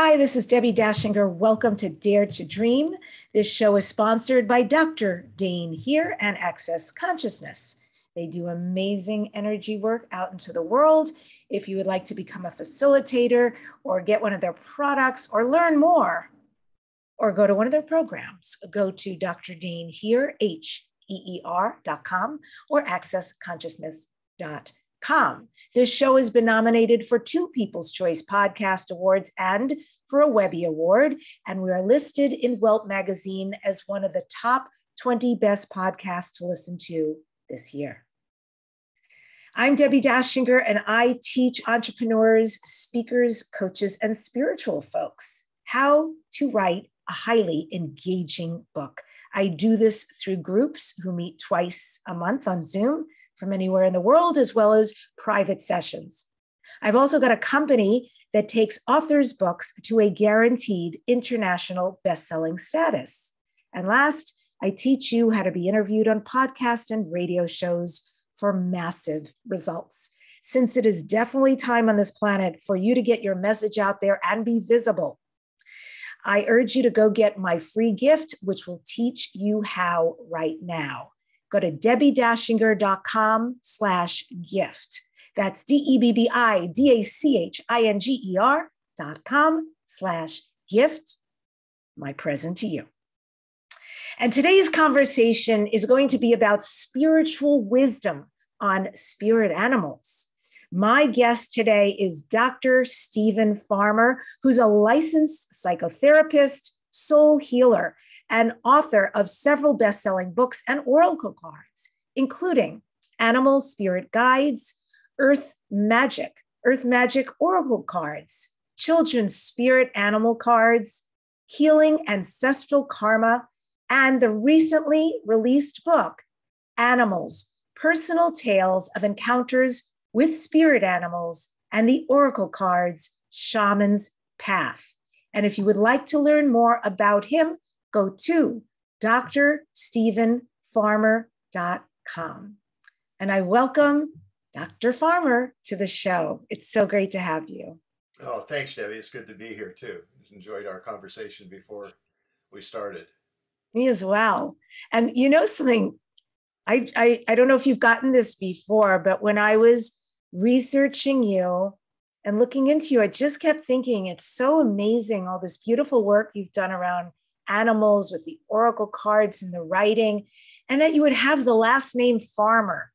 Hi, this is Debbi Dachinger. Welcome to Dare to Dream. This show is sponsored by Dr. Dain Heer and Access Consciousness. They do amazing energy work out into the world. If you would like to become a facilitator or get one of their products or learn more or go to one of their programs, go to Dr. Dain Heer, H-E-E-R dot com or accessconsciousness.com. This show has been nominated for two People's Choice Podcast Awards and for a Webby Award, and we are listed in Welt Magazine as one of the top 20 best podcasts to listen to this year. I'm Debbi Dachinger, and I teach entrepreneurs, speakers, coaches, and spiritual folks how to write a highly engaging book. I do this through groups who meet twice a month on Zoom from anywhere in the world, as well as private sessions. I've also got a company that takes authors' books to a guaranteed international best-selling status. And last, I teach you how to be interviewed on podcast and radio shows for massive results. Since it is definitely time on this planet for you to get your message out there and be visible, I urge you to go get my free gift, which will teach you how right now go to debbidachinger.com slash gift. That's D-E-B-B-I-D-A-C-H-I-N-G-E-R dot com slash gift, my present to you. And today's conversation is going to be about spiritual wisdom on spirit animals. My guest today is Dr. Steven Farmer, who's a licensed psychotherapist, soul healer, and author of several best selling books and oracle cards, including Animal Spirit Guides, Earth Magic, Earth Magic Oracle cards, Children's Spirit Animal cards, Healing Ancestral Karma, and the recently released book, Animals Personal Tales of Encounters with Spirit Animals and the Oracle cards, Shaman's Path. And if you would like to learn more about him, go to drstevenfarmer.com. And I welcome Dr. Farmer to the show. It's so great to have you. Oh, thanks, Debbi. It's good to be here too. Enjoyed our conversation before we started. Me as well. And you know something, I, I, I don't know if you've gotten this before, but when I was researching you and looking into you, I just kept thinking it's so amazing all this beautiful work you've done around animals with the oracle cards and the writing, and that you would have the last name Farmer.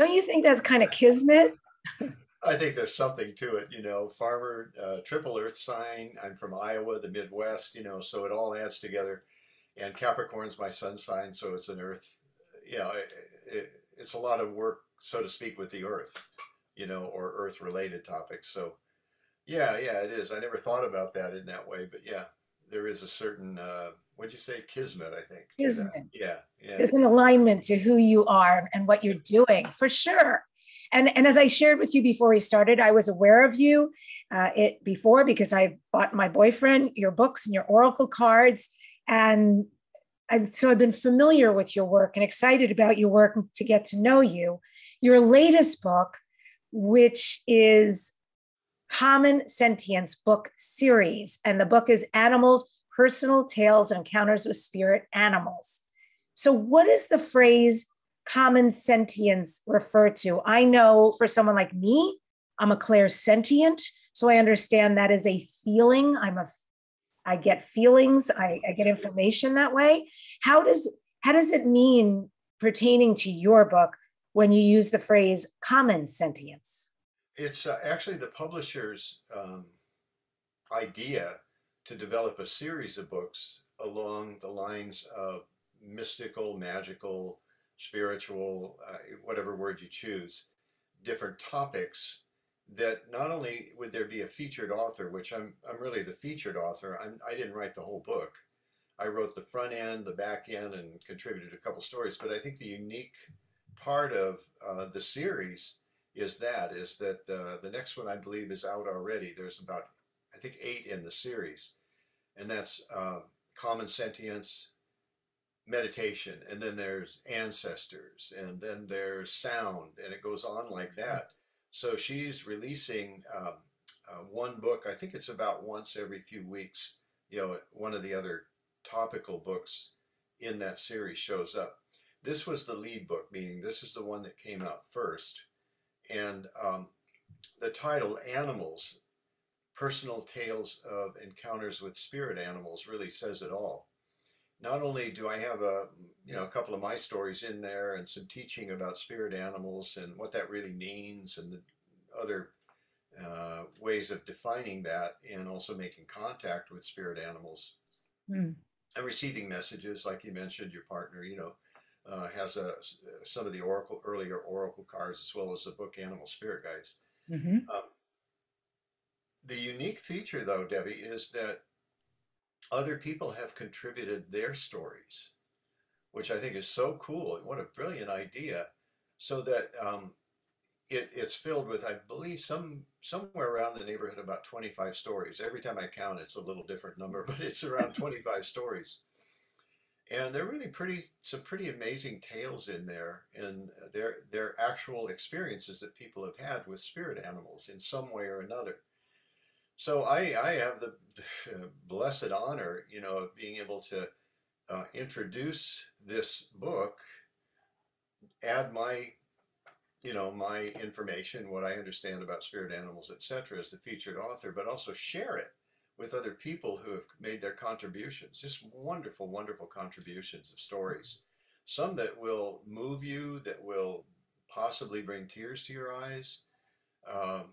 Don't you think that's kind of kismet? I think there's something to it, you know. Farmer, uh, triple Earth sign. I'm from Iowa, the Midwest, you know, so it all adds together. And Capricorn's my sun sign, so it's an Earth. You know, it, it, it's a lot of work, so to speak, with the Earth, you know, or Earth-related topics. So, yeah, yeah, it is. I never thought about that in that way, but yeah, there is a certain uh, what'd you say? Kismet i think kismet. Yeah yeah. There's an alignment to who you are and what you're doing for sure. And and as i shared with you before we started i was aware of you uh, it before because i bought my boyfriend your books and your oracle cards. And and so i've been familiar with your work and excited about your work to get to know you. Your latest book which is Common Sentience book series. And the book is Animals, Personal Tales and Encounters with Spirit Animals. So, what does the phrase common sentience refer to? I know for someone like me, I'm a clairsentient. So I understand that is a feeling. I'm a I get feelings, I, I get information that way. How does how does it mean pertaining to your book when you use the phrase common sentience? It's uh, actually the publisher's um, idea to develop a series of books along the lines of mystical, magical, spiritual, uh, whatever word you choose, different topics that not only would there be a featured author, which I'm, I'm really the featured author, I'm, I didn't write the whole book. I wrote the front end, the back end, and contributed a couple stories. But I think the unique part of uh, the series is that is that uh, the next one I believe is out already. There's about I think eight in the series, and that's uh, common sentience, meditation, and then there's ancestors, and then there's sound, and it goes on like that. So she's releasing um, uh, one book. I think it's about once every few weeks. You know, one of the other topical books in that series shows up. This was the lead book, meaning this is the one that came out first. And um, the title, Animals Personal Tales of Encounters with Spirit Animals, really says it all. Not only do I have a, you know, a couple of my stories in there and some teaching about spirit animals and what that really means and the other uh, ways of defining that and also making contact with spirit animals mm. and receiving messages, like you mentioned, your partner, you know, uh, has a, some of the oracle earlier oracle cards as well as the book Animal Spirit Guides. Mm-hmm. Um, the unique feature, though, Debbi, is that other people have contributed their stories, which I think is so cool. What a brilliant idea! So that um, it, it's filled with, I believe, some somewhere around the neighborhood about 25 stories. Every time I count, it's a little different number, but it's around 25 stories and they're really pretty some pretty amazing tales in there and their their actual experiences that people have had with spirit animals in some way or another so i i have the blessed honor you know of being able to uh, introduce this book add my you know my information what i understand about spirit animals etc as the featured author but also share it with other people who have made their contributions. Just wonderful, wonderful contributions of stories. Some that will move you, that will possibly bring tears to your eyes. Um,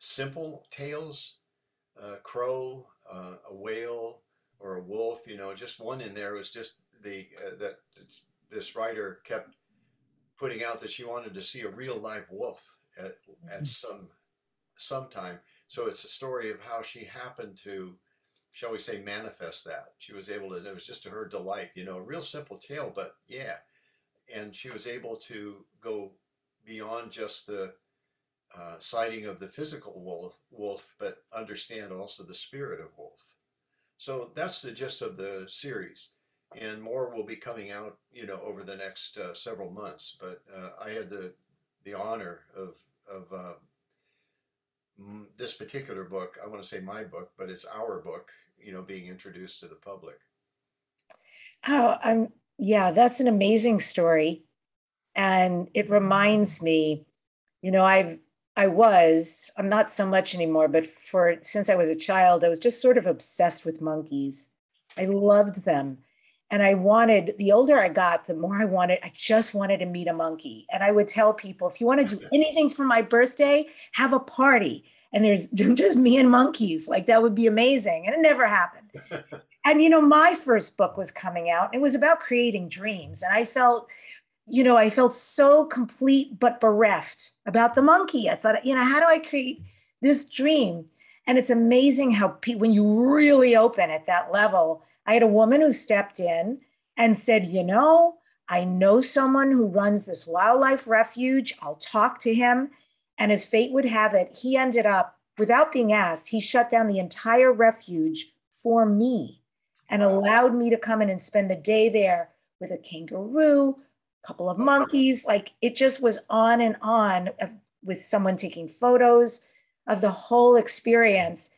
simple tales, uh, crow, uh, a whale, or a wolf. You know, just one in there was just the uh, that this writer kept putting out that she wanted to see a real live wolf at, at mm-hmm. some sometime so it's a story of how she happened to, shall we say, manifest that. She was able to, it was just to her delight, you know, a real simple tale, but yeah. And she was able to go beyond just the uh, sighting of the physical wolf, wolf, but understand also the spirit of wolf. So that's the gist of the series. And more will be coming out, you know, over the next uh, several months. But uh, I had the the honor of of uh, this particular book, I want to say my book, but it's our book, you know, being introduced to the public. Oh, I'm yeah, that's an amazing story. And it reminds me, you know, I've I was, I'm not so much anymore, but for since I was a child, I was just sort of obsessed with monkeys. I loved them. And I wanted, the older I got, the more I wanted, I just wanted to meet a monkey. And I would tell people, if you want to do anything for my birthday, have a party. And there's just me and monkeys. Like that would be amazing. And it never happened. and, you know, my first book was coming out. And it was about creating dreams. And I felt, you know, I felt so complete but bereft about the monkey. I thought, you know, how do I create this dream? And it's amazing how pe- when you really open at that level, I had a woman who stepped in and said, You know, I know someone who runs this wildlife refuge. I'll talk to him. And as fate would have it, he ended up, without being asked, he shut down the entire refuge for me and allowed me to come in and spend the day there with a kangaroo, couple of monkeys. Like it just was on and on with someone taking photos of the whole experience.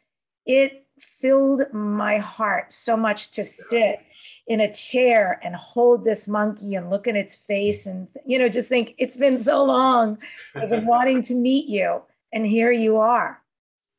It filled my heart so much to sit in a chair and hold this monkey and look in its face and you know just think it's been so long i've been wanting to meet you and here you are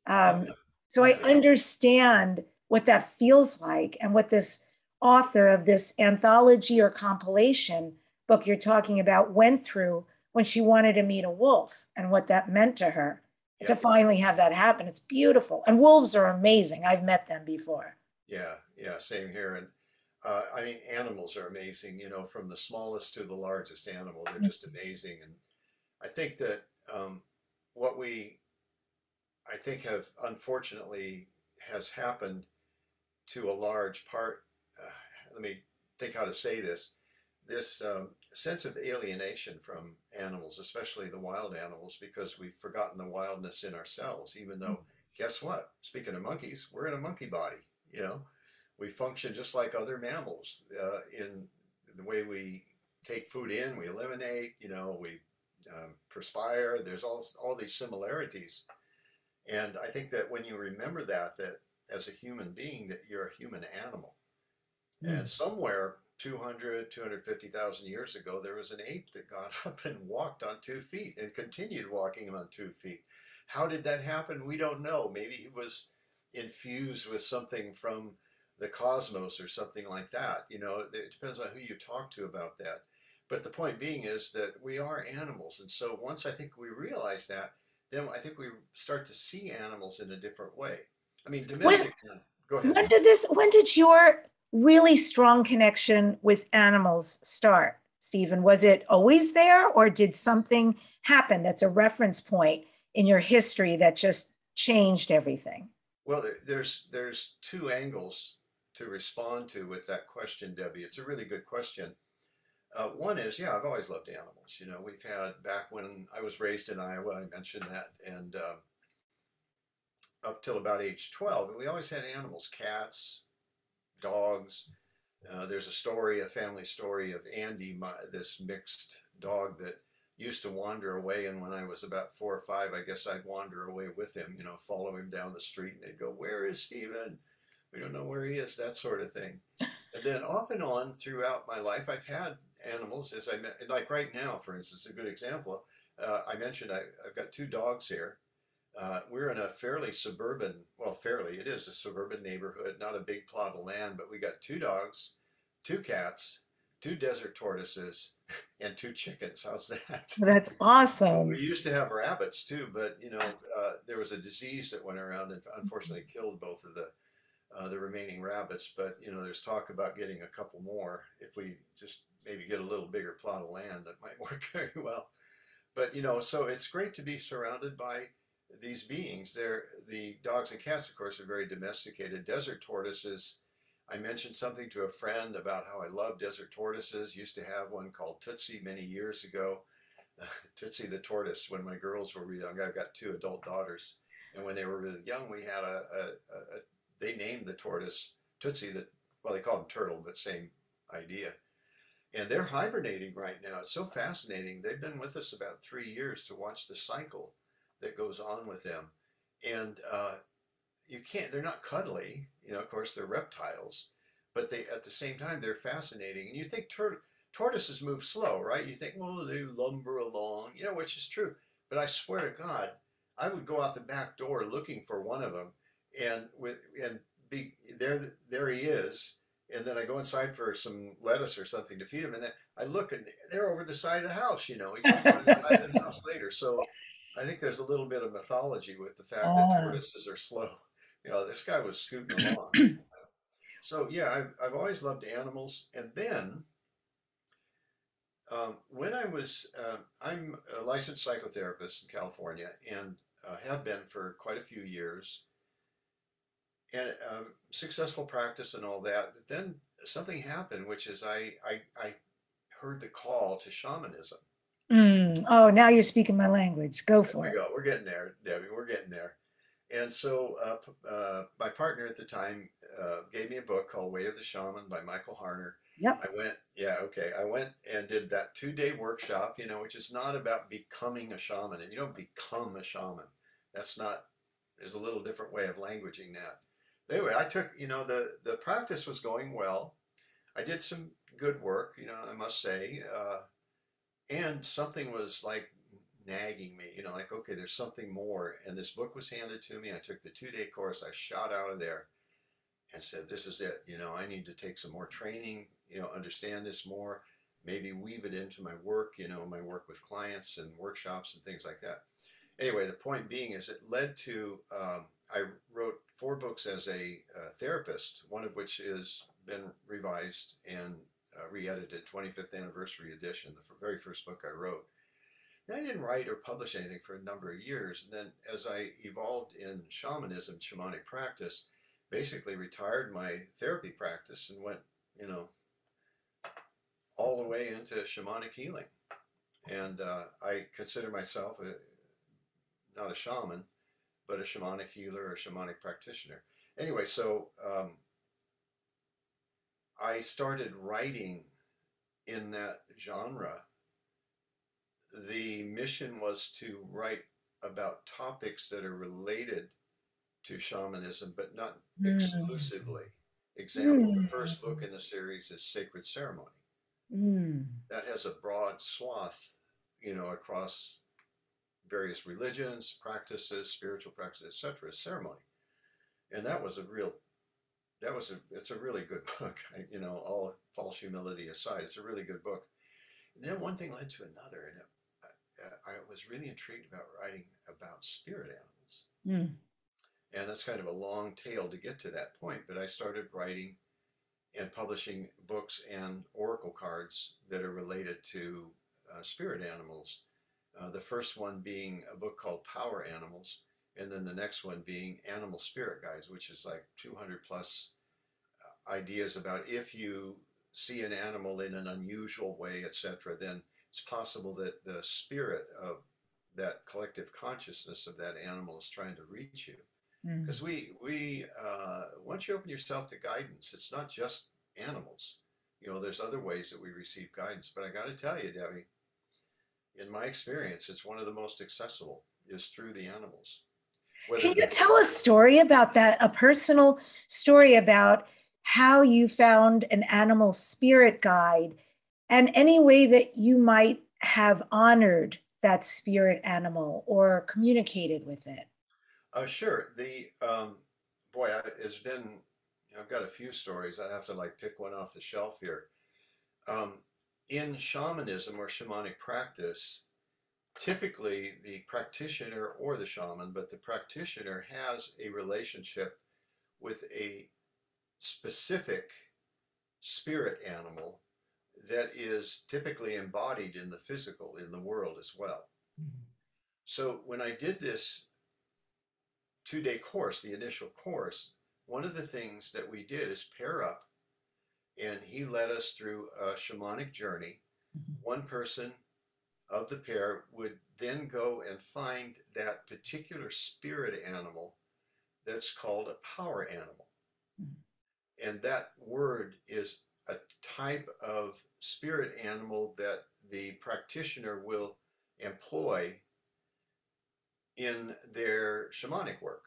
um, so i understand what that feels like and what this author of this anthology or compilation book you're talking about went through when she wanted to meet a wolf and what that meant to her yeah. to finally have that happen. It's beautiful. And wolves are amazing. I've met them before. Yeah, yeah, same here. And uh, I mean, animals are amazing, you know, from the smallest to the largest animal. They're just amazing. And I think that um, what we, I think, have unfortunately has happened to a large part. Uh, let me think how to say this. This um, sense of alienation from animals, especially the wild animals, because we've forgotten the wildness in ourselves, even though, guess what? Speaking of monkeys, we're in a monkey body, you know? We function just like other mammals uh, in the way we take food in, we eliminate, you know, we um, perspire. There's all, all these similarities. And I think that when you remember that, that as a human being, that you're a human animal. Mm. And somewhere 200, 250,000 years ago, there was an ape that got up and walked on two feet and continued walking on two feet. How did that happen? We don't know. Maybe he was infused with something from the cosmos or something like that. You know, it depends on who you talk to about that. But the point being is that we are animals. And so once I think we realize that, then I think we start to see animals in a different way. I mean, domestic. When, go ahead. When did this? When did your really strong connection with animals start, Steven? Was it always there, or did something happen that's a reference point in your history that just changed everything? Well, there's there's two angles to respond to with that question, Debbi. It's a really good question. Uh, one is, yeah, I've always loved animals. You know, we've had back when I was raised in Iowa, I mentioned that, and uh, up till about age 12, we always had animals, cats, dogs. Uh, there's a story, a family story of Andy, my, this mixed dog that used to wander away. And when I was about four or five, I guess I'd wander away with him, you know, follow him down the street. And they'd go, Where is Steven? We don't know where he is, that sort of thing. And then off and on throughout my life, I've had animals, as I like right now, for instance, a good example. Uh, I mentioned I, have got two dogs here. Uh, we're in a fairly suburban, well, fairly, it is a suburban neighborhood, not a big plot of land, but we got two dogs, two cats, two desert tortoises, and two chickens. How's that? That's awesome. We used to have rabbits too, but you know, uh, there was a disease that went around and unfortunately killed both of the uh, the remaining rabbits. But you know, there's talk about getting a couple more if we just maybe get a little bigger plot of land that might work very well. But you know, so it's great to be surrounded by these beings. They're the dogs and cats, of course, are very domesticated. Desert tortoises. I mentioned something to a friend about how I love desert tortoises. Used to have one called Tootsie many years ago. Tootsie the tortoise. When my girls were young, I've got two adult daughters, and when they were really young, we had a, a, a they named the tortoise Tootsie. That well, they called him Turtle, but same idea. And they're hibernating right now. It's so fascinating. They've been with us about three years to watch the cycle that goes on with them. And uh, you can't, they're not cuddly, you know, of course, they're reptiles, but they, at the same time, they're fascinating. And you think tur- tortoises move slow, right? You think, well, they lumber along, you know, which is true. But I swear to God, I would go out the back door looking for one of them and with, and be there, there he is. And then I go inside for some lettuce or something to feed him. And then I look and they're over the side of the house, you know, he's over the side of the house later. So I think there's a little bit of mythology with the fact that ah. tortoises are slow. You know, this guy was scooting along. so yeah, I've, I've always loved animals. And then um, when I was, uh, I'm a licensed psychotherapist in California and uh, have been for quite a few years. And uh, successful practice and all that. But then something happened, which is I, I, I heard the call to shamanism. Mm. Oh, now you're speaking my language. Go for it. Go. We're getting there, Debbi. We're getting there. And so, uh, uh, my partner at the time uh, gave me a book called Way of the Shaman by Michael Harner. Yep. I went, yeah, okay. I went and did that two day workshop, you know, which is not about becoming a shaman. And you don't become a shaman. That's not, there's a little different way of languaging that. Anyway, I took, you know, the, the practice was going well. I did some good work, you know, I must say. Uh, and something was like nagging me, you know, like, okay, there's something more. And this book was handed to me. I took the two day course. I shot out of there and said, this is it. You know, I need to take some more training, you know, understand this more, maybe weave it into my work, you know, my work with clients and workshops and things like that. Anyway, the point being is it led to, um, I wrote four books as a uh, therapist, one of which has been revised and uh, re-edited 25th anniversary edition, the very first book I wrote. And I didn't write or publish anything for a number of years. And then as I evolved in shamanism, shamanic practice, basically retired my therapy practice and went, you know, all the way into shamanic healing. And uh, I consider myself a, not a shaman, but a shamanic healer or shamanic practitioner. Anyway, so um, I started writing in that genre. The mission was to write about topics that are related to shamanism, but not Mm. exclusively. Example, the Mm. first book in the series is Sacred Ceremony. Mm. That has a broad swath, you know, across various religions, practices, spiritual practices, etc., ceremony. And that was a real, that was a, it's a really good book. I, you know, all false humility aside, it's a really good book. And then one thing led to another, and it, I, I was really intrigued about writing about spirit animals. Mm. And that's kind of a long tale to get to that point, but I started writing and publishing books and oracle cards that are related to uh, spirit animals. Uh, the first one being a book called Power Animals, and then the next one being Animal Spirit Guides, which is like 200 plus ideas about if you see an animal in an unusual way, etc., then it's possible that the spirit of that collective consciousness of that animal is trying to reach you. Mm. Because we we uh, once you open yourself to guidance, it's not just animals. You know, there's other ways that we receive guidance. But I got to tell you, Debbi, in my experience, it's one of the most accessible is through the animals. Whether Can you tell a story about that? A personal story about how you found an animal spirit guide and any way that you might have honored that spirit animal or communicated with it. Uh, sure. The um, boy, I, it's been. I've got a few stories. I have to like pick one off the shelf here. Um, in shamanism or shamanic practice, typically the practitioner or the shaman, but the practitioner has a relationship with a specific spirit animal that is typically embodied in the physical, in the world as well. So when I did this two day course, the initial course, one of the things that we did is pair up, and he led us through a shamanic journey. Mhm. One person of the pair would then go and find that particular spirit animal that's called a power animal. And that word is a type of spirit animal that the practitioner will employ in their shamanic work.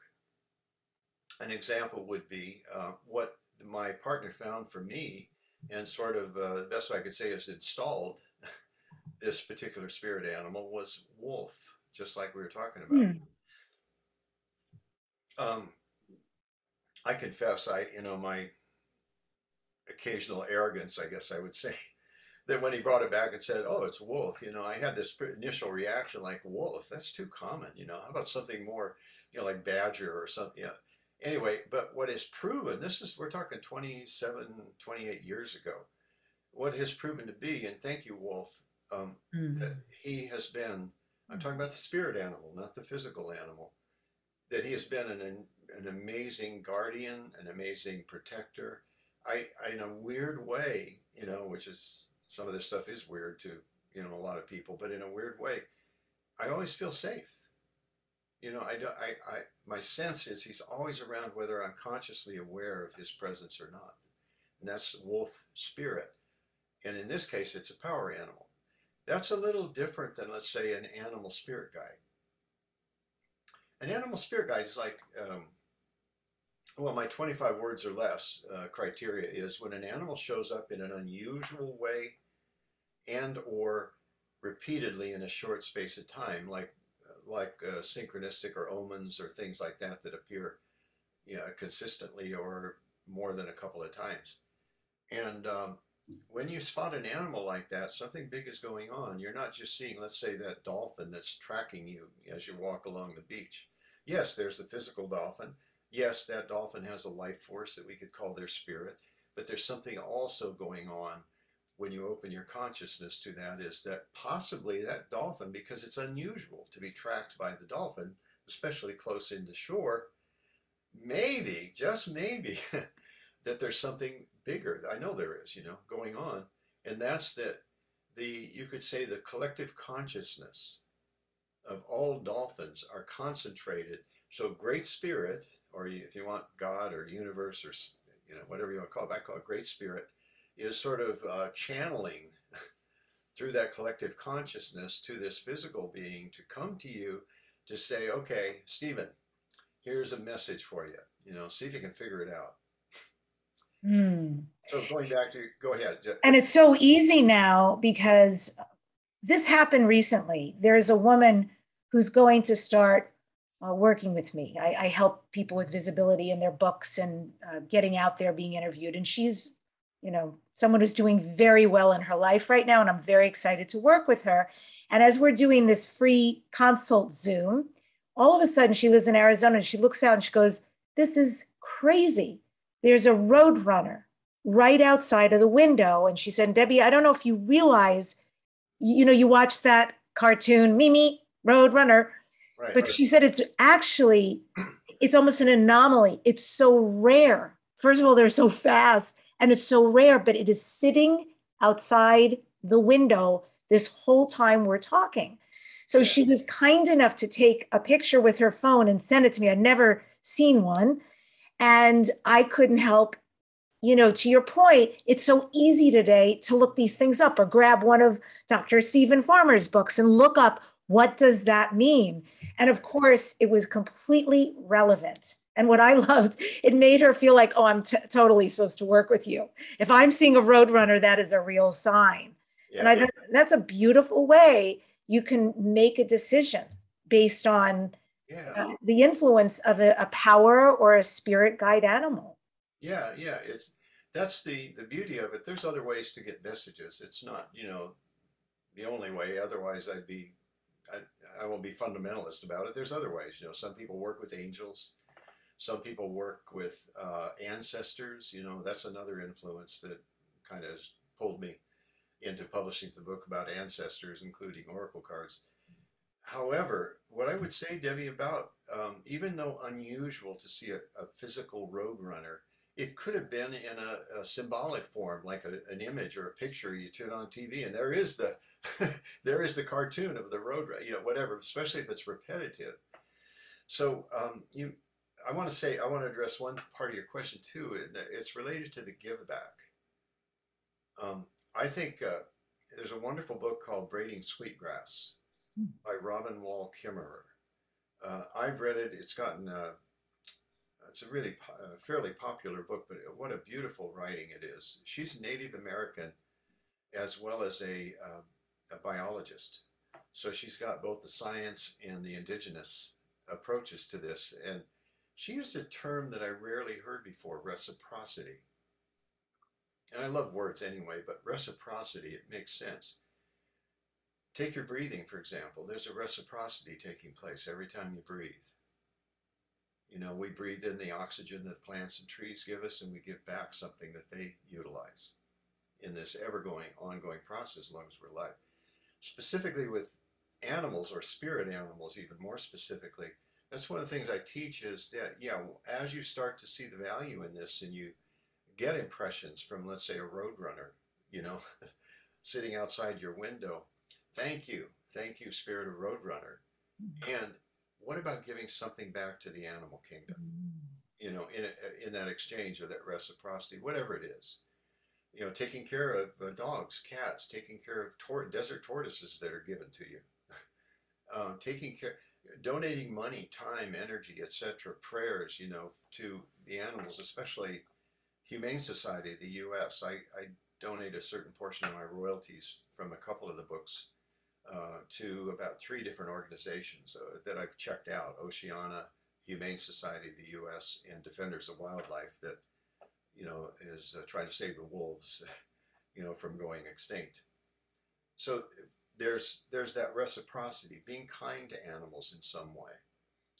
An example would be uh, what my partner found for me, and sort of uh, the best way I could say is installed this particular spirit animal was wolf, just like we were talking about. Hmm. Um, I confess, I you know my occasional arrogance, I guess I would say, that when he brought it back and said, "Oh, it's wolf," you know, I had this initial reaction like, "Wolf, that's too common," you know. How about something more, you know, like badger or something? Yeah. Anyway, but what is proven, this is we're talking 27, 28 years ago. What has proven to be, and thank you, Wolf, um, Mm. that he has been i'm talking about the spirit animal not the physical animal that he has been an, an amazing guardian an amazing protector. I, I in a weird way you know which is some of this stuff is weird to you know a lot of people but in a weird way i always feel safe. You know i I, I my sense is he's always around whether i'm consciously aware of his presence or not. And that's wolf spirit. And in this case it's a power animal. That's a little different than, let's say, an animal spirit guide. An animal spirit guide is like, um, well, my 25 words or less uh, criteria is when an animal shows up in an unusual way and or repeatedly in a short space of time, like like uh, synchronistic or omens or things like that that appear, you know, consistently or more than a couple of times. And um, when you spot an animal like that, something big is going on. You're not just seeing, let's say, that dolphin that's tracking you as you walk along the beach. Yes, there's the physical dolphin. Yes, that dolphin has a life force that we could call their spirit. But there's something also going on when you open your consciousness to that is that possibly that dolphin, because it's unusual to be tracked by the dolphin, especially close in the shore, maybe, just maybe, that there's something bigger. I know there is, you know, going on, and that's that the you could say the collective consciousness of all dolphins are concentrated. So Great Spirit, or if you want God or universe or you know whatever you want to call it, I call it Great Spirit, is sort of uh, channeling through that collective consciousness to this physical being to come to you to say, okay, Steven, here's a message for you. You know, see if you can figure it out. Mm. So going back to, go ahead. And it's so easy now because this happened recently. There's a woman who's going to start uh, working with me. I, I, help people with visibility in their books and uh, getting out there, being interviewed. And she's, you know, someone who's doing very well in her life right now. And I'm very excited to work with her. And as we're doing this free consult Zoom, all of a sudden she lives in Arizona and she looks out and she goes, This is crazy. There's a road runner right outside of the window. And she said, Debbi, I don't know if you realize, you know, you watch that cartoon, Mimi, Road Runner. Right, but she said it's actually, it's almost an anomaly. It's so rare. First of all, they're so fast and it's so rare, but it is sitting outside the window this whole time we're talking. So she was kind enough to take a picture with her phone and send it to me. I'd never seen one. And I couldn't help, you know, to your point, it's so easy today to look these things up or grab one of Dr. Steven Farmer's books and look up what does that mean? And of course, it was completely relevant. And what I loved, it made her feel like, oh, I'm t- totally supposed to work with you. If I'm seeing a roadrunner, that is a real sign. Yeah. And I that's a beautiful way you can make a decision based on yeah. uh, the influence of a, a, power or a spirit guide animal. Yeah, yeah, it's that's the the beauty of it. There's other ways to get messages. It's not you know the only way. Otherwise, I'd be I, I won't be fundamentalist about it. There's other ways. You know, some people work with angels. Some people work with uh, ancestors. You know, that's another influence that kind of has pulled me into publishing the book about ancestors, including oracle cards. However, what I would say, Debbi, about um, even though unusual to see a, a physical road runner, it could have been in a, a symbolic form, like a, an image or a picture you turn on TV, and there is the there is the cartoon of the road, you know, whatever. Especially if it's repetitive. So um, you, I want to say, I want to address one part of your question too. and It's related to the give back. Um, I think uh, there's a wonderful book called Braiding Sweetgrass hmm. by Robin Wall Kimmerer. Uh, I've read it. It's gotten uh, it's a really po- uh, fairly popular book, but what a beautiful writing it is. She's Native American as well as a, um, a biologist, so she's got both the science and the indigenous approaches to this. And she used a term that I rarely heard before: reciprocity and I love words anyway, but reciprocity, it makes sense. Take your breathing, for example. There's a reciprocity taking place every time you breathe. You know, we breathe in the oxygen that plants and trees give us, and we give back something that they utilize in this ever going, ongoing process as long as we're alive. Specifically with animals or spirit animals, even more specifically, that's one of the things I teach is that, yeah, as you start to see the value in this and you get impressions from, let's say, a roadrunner, you know, sitting outside your window. Thank you. Thank you, Spirit of Roadrunner. And what about giving something back to the animal kingdom? Mm-hmm. You know, in, a, in that exchange or that reciprocity, whatever it is. You know, taking care of uh, dogs, cats, taking care of tor- desert tortoises that are given to you, um, taking care, donating money, time, energy, etc., prayers, you know, to the animals, especially Humane Society of the U.S. I, I donate a certain portion of my royalties from a couple of the books uh, to about three different organizations uh, that I've checked out: Oceana, Humane Society of the U.S., and Defenders of Wildlife. That you know is uh, trying to save the wolves, you know, from going extinct. So there's there's that reciprocity, being kind to animals in some way.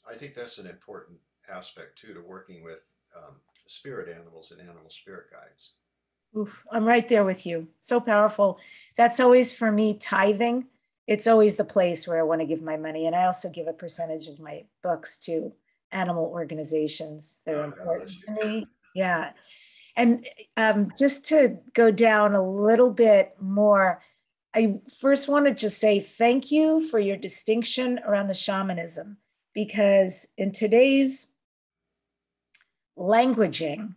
I think that's an important aspect too to working with um, spirit animals and animal spirit guides. Oof, I'm right there with you. So powerful. That's always for me tithing. It's always the place where I want to give my money. And I also give a percentage of my books to animal organizations that are oh, important to me. Yeah. And um, just to go down a little bit more, I first want to just say thank you for your distinction around the shamanism, because in today's languaging,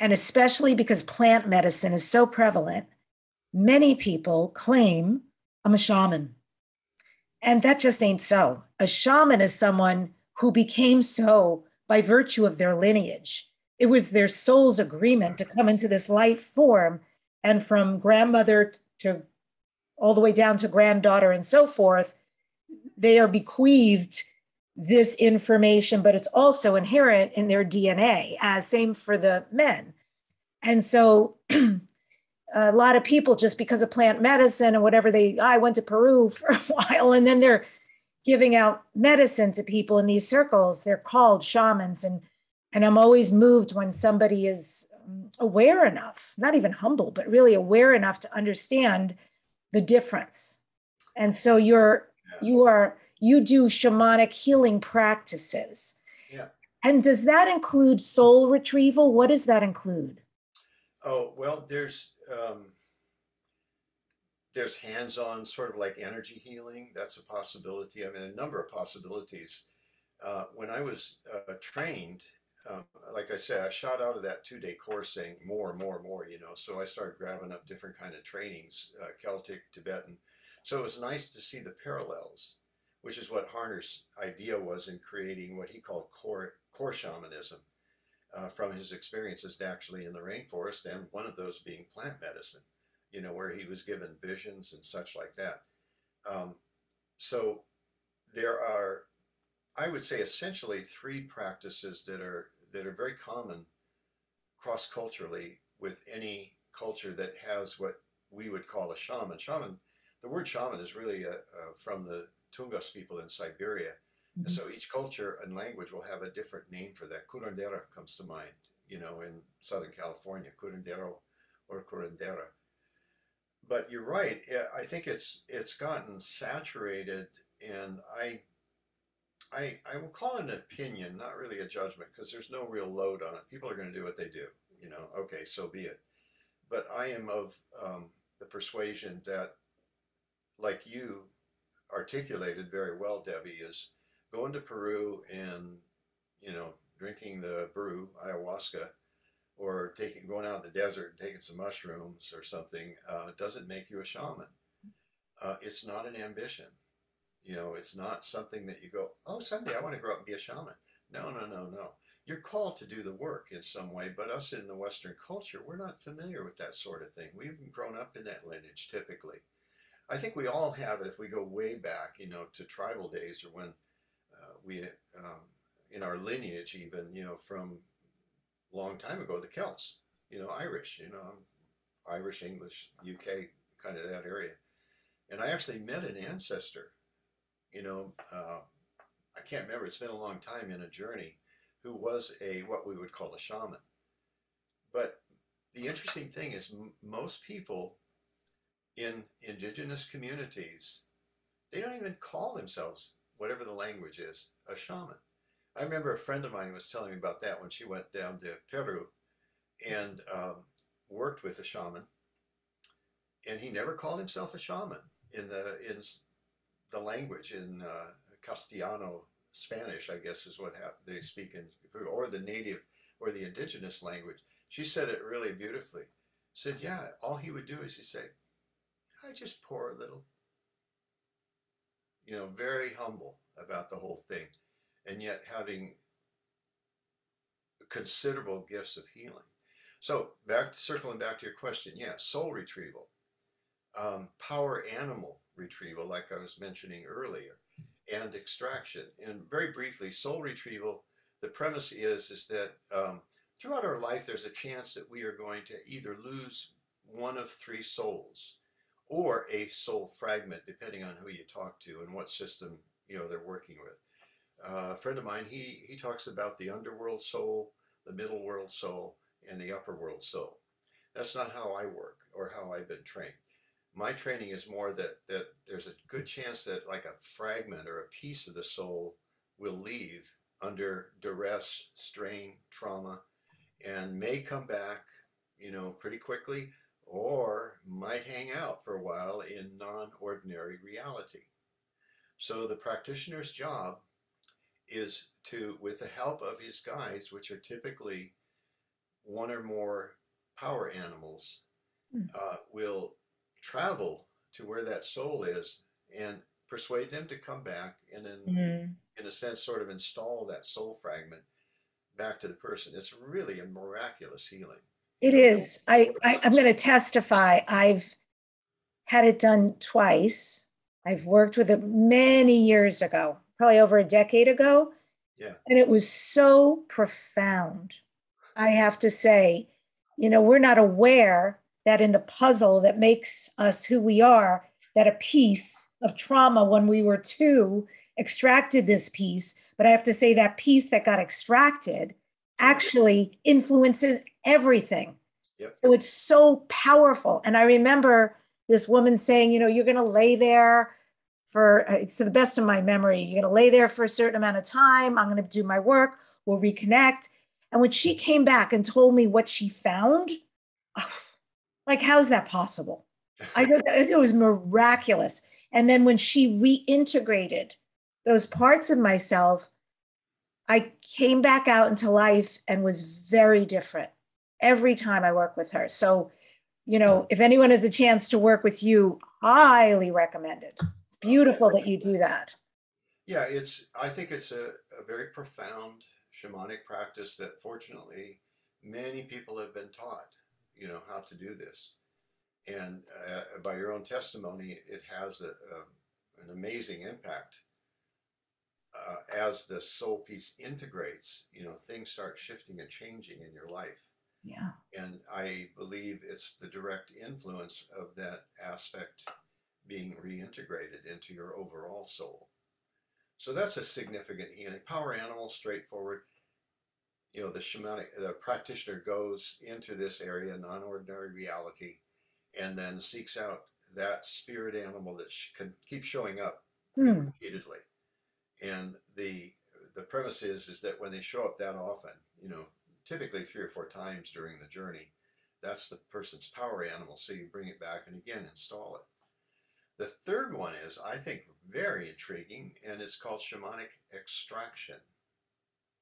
and especially because plant medicine is so prevalent, many people claim I'm a shaman. And that just ain't so. A shaman is someone who became so by virtue of their lineage. It was their soul's agreement to come into this life form and from grandmother to all the way down to granddaughter and so forth, they are bequeathed this information, but it's also inherent in their DNA, as same for the men. And so a lot of people, just because of plant medicine and whatever they, I went to Peru for a while, and then they're giving out medicine to people in these circles. They're called shamans. And, and I'm always moved when somebody is um, aware enough, not even humble, but really aware enough to understand the difference. And so you're, yeah. you are, you do shamanic healing practices. Yeah. And does that include soul retrieval? What does that include? Oh, well, there's, um, there's hands-on sort of like energy healing. That's a possibility. I mean, a number of possibilities. Uh, when I was uh, trained, um, like I said, I shot out of that two-day course saying more, more, more. You know, so I started grabbing up different kind of trainings, uh, Celtic, Tibetan. So it was nice to see the parallels, which is what Harner's idea was in creating what he called core core shamanism. Uh, from his experiences actually in the rainforest, and one of those being plant medicine you know, where he was given visions and such like that. Um, so there are, I would say, essentially three practices that are that are very common cross culturally with any culture that has what we would call a shaman. Shaman, the word shaman is really a, uh, a, uh, from the Tungus people in Siberia. Mm-hmm. So each culture and language will have a different name for that. Curandero comes to mind, you know, in Southern California, curandero or curandera but you're right. I think it's it's gotten saturated, and I I I will call it an opinion, not really a judgment, because there's no real load on it. People are going to do what they do. You know, okay, so be it. But I am of um, the persuasion that, like you articulated very well, Debbi, is going to Peru and you know drinking the brew ayahuasca or taking going out in the desert and taking some mushrooms or something uh, doesn't make you a shaman. Uh, it's not an ambition. You know, it's not something that you go, oh, someday I want to grow up and be a shaman. No, no, no, no. You're called to do the work in some way, but us in the Western culture, we're not familiar with that sort of thing. We haven't grown up in that lineage typically. I think we all have it if we go way back, you know, to tribal days or when uh, we, um, in our lineage, even, you know, from a long time ago, the Celts, you know, Irish, you know, Irish, English, UK, kind of that area. And I actually met an ancestor, you know, uh, I can't remember, it's been a long time in a journey, who was a, what we would call a shaman. But the interesting thing is most people in indigenous communities, they don't even call themselves, whatever the language is, a shaman. I remember a friend of mine was telling me about that when she went down to Peru and um, worked with a shaman, and he never called himself a shaman in the in the language in uh, Castellano Spanish, I guess is what they speak in or the native or the indigenous language. She said it really beautifully. Said, yeah, all he would do is he say, I just pour a little. You know, very humble about the whole thing and yet having considerable gifts of healing. So back to circling back to your question, yeah, soul retrieval, um, power animal retrieval, like I was mentioning earlier, and extraction. And very briefly, soul retrieval. The premise is is that um, throughout our life, there's a chance that we are going to either lose one of three souls, or a soul fragment, depending on who you talk to and what system you know they're working with uh, a friend of mine, he, he talks about the underworld soul, the middle world soul, and the upper world soul. That's not how I work or how I've been trained. My training is more that, that there's a good chance that like a fragment or a piece of the soul will leave under duress, strain, trauma, and may come back, you know, pretty quickly or might hang out for a while in non-ordinary reality. So the practitioner's job is to, with the help of his guides, which are typically one or more power animals, mm. uh, will travel to where that soul is and persuade them to come back and then Mm. in a sense sort of install that soul fragment back to the person it's really a miraculous healing It is. I, I I'm going to testify. I've had it done twice. I've worked with it many years ago, probably over a decade ago. Yeah. And it was so profound. I have to say, you know, we're not aware that in the puzzle that makes us who we are, that a piece of trauma when we were two extracted this piece. But I have to say that piece that got extracted actually influences everything. Yep. So it's so powerful. And I remember this woman saying, you know, you're going to lay there for, uh, to the best of my memory, you're going to lay there for a certain amount of time. I'm going to do my work. We'll reconnect. And when she came back and told me what she found, like, how's that possible? I thought it was miraculous. And then when she reintegrated those parts of myself, I came back out into life and was very different every time I work with her. So, you know, if anyone has a chance to work with you, highly recommend it. It's beautiful that you do that. yeah it's i think it's a, a very profound shamanic practice that fortunately many people have been taught you know how to do this and uh, by your own testimony it has a, a, an amazing impact uh, as the soul piece integrates you know things start shifting and changing in your life Yeah. and I believe it's the direct influence of that aspect being reintegrated into your overall soul. So that's a significant healing. Power animal, straightforward. You know, the shamanic, the practitioner goes into this area, non ordinary reality, and then seeks out that spirit animal that sh- can keep showing up Hmm. repeatedly. And the the premise is is that when they show up that often, you know, typically three or four times during the journey, that's the person's power animal. So you bring it back and again install it. The third one is, I think, very intriguing, and it's called shamanic extraction.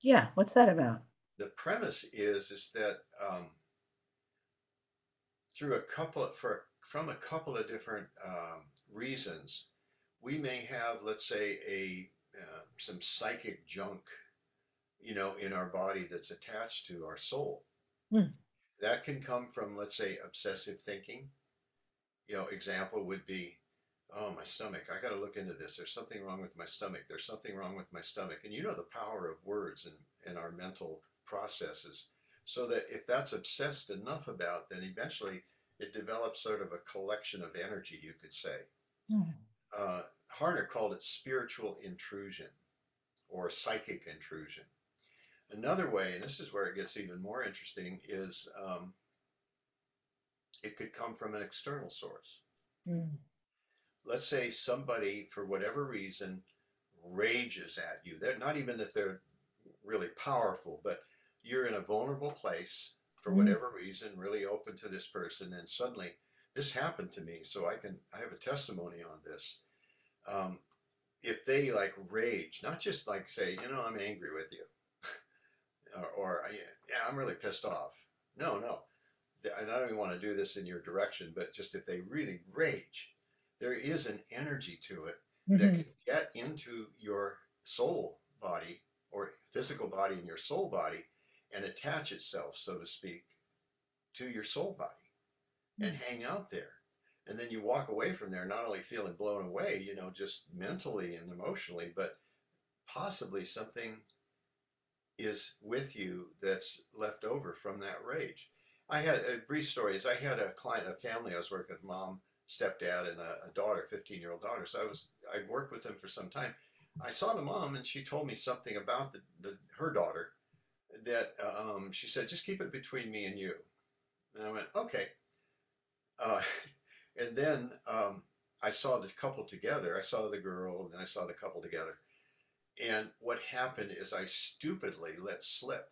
Yeah. What's that about? The premise is is that um, through a couple of, for from a couple of different um, reasons, we may have, let's say, a uh, some psychic junk, you know, in our body that's attached to our soul. Hmm. That can come from, let's say, obsessive thinking. You know, example would be, oh, my stomach. I got to look into this. There's something wrong with my stomach. There's something wrong with my stomach. And you know the power of words and, and our mental processes. So that if that's obsessed enough about, then eventually it develops sort of a collection of energy, you could say. Hmm. Uh, Harner called it spiritual intrusion or psychic intrusion. Another way, and this is where it gets even more interesting, is um, it could come from an external source. Hmm. Let's say somebody, for whatever reason, rages at you. They're not even that they're really powerful, but you're in a vulnerable place for Mm. whatever reason, really open to this person, and suddenly this happened to me, so I can I have a testimony on this. Um, if they like rage, not just like say, you know, I'm angry with you, or, or yeah, I'm really pissed off. No, no, and I don't even want to do this in your direction, but just if they really rage, there is an energy to it that Mhm. can get into your soul body or physical body and your soul body and attach itself, so to speak, to your soul body and hmm. hang out there. And then you walk away from there not only feeling blown away, you know, just mentally and emotionally, but possibly something is with you that's left over from that rage. I had a brief story is I had a client, a family I was working with, mom, stepdad, and a, a daughter, 15 year old daughter. So I was, I'd worked with them for some time. I saw the mom and she told me something about the, the her daughter that um, she said, just keep it between me and you. And I went, okay. Uh, and then um, I saw the couple together. I saw the girl, and then I saw the couple together. And what happened is I stupidly let slip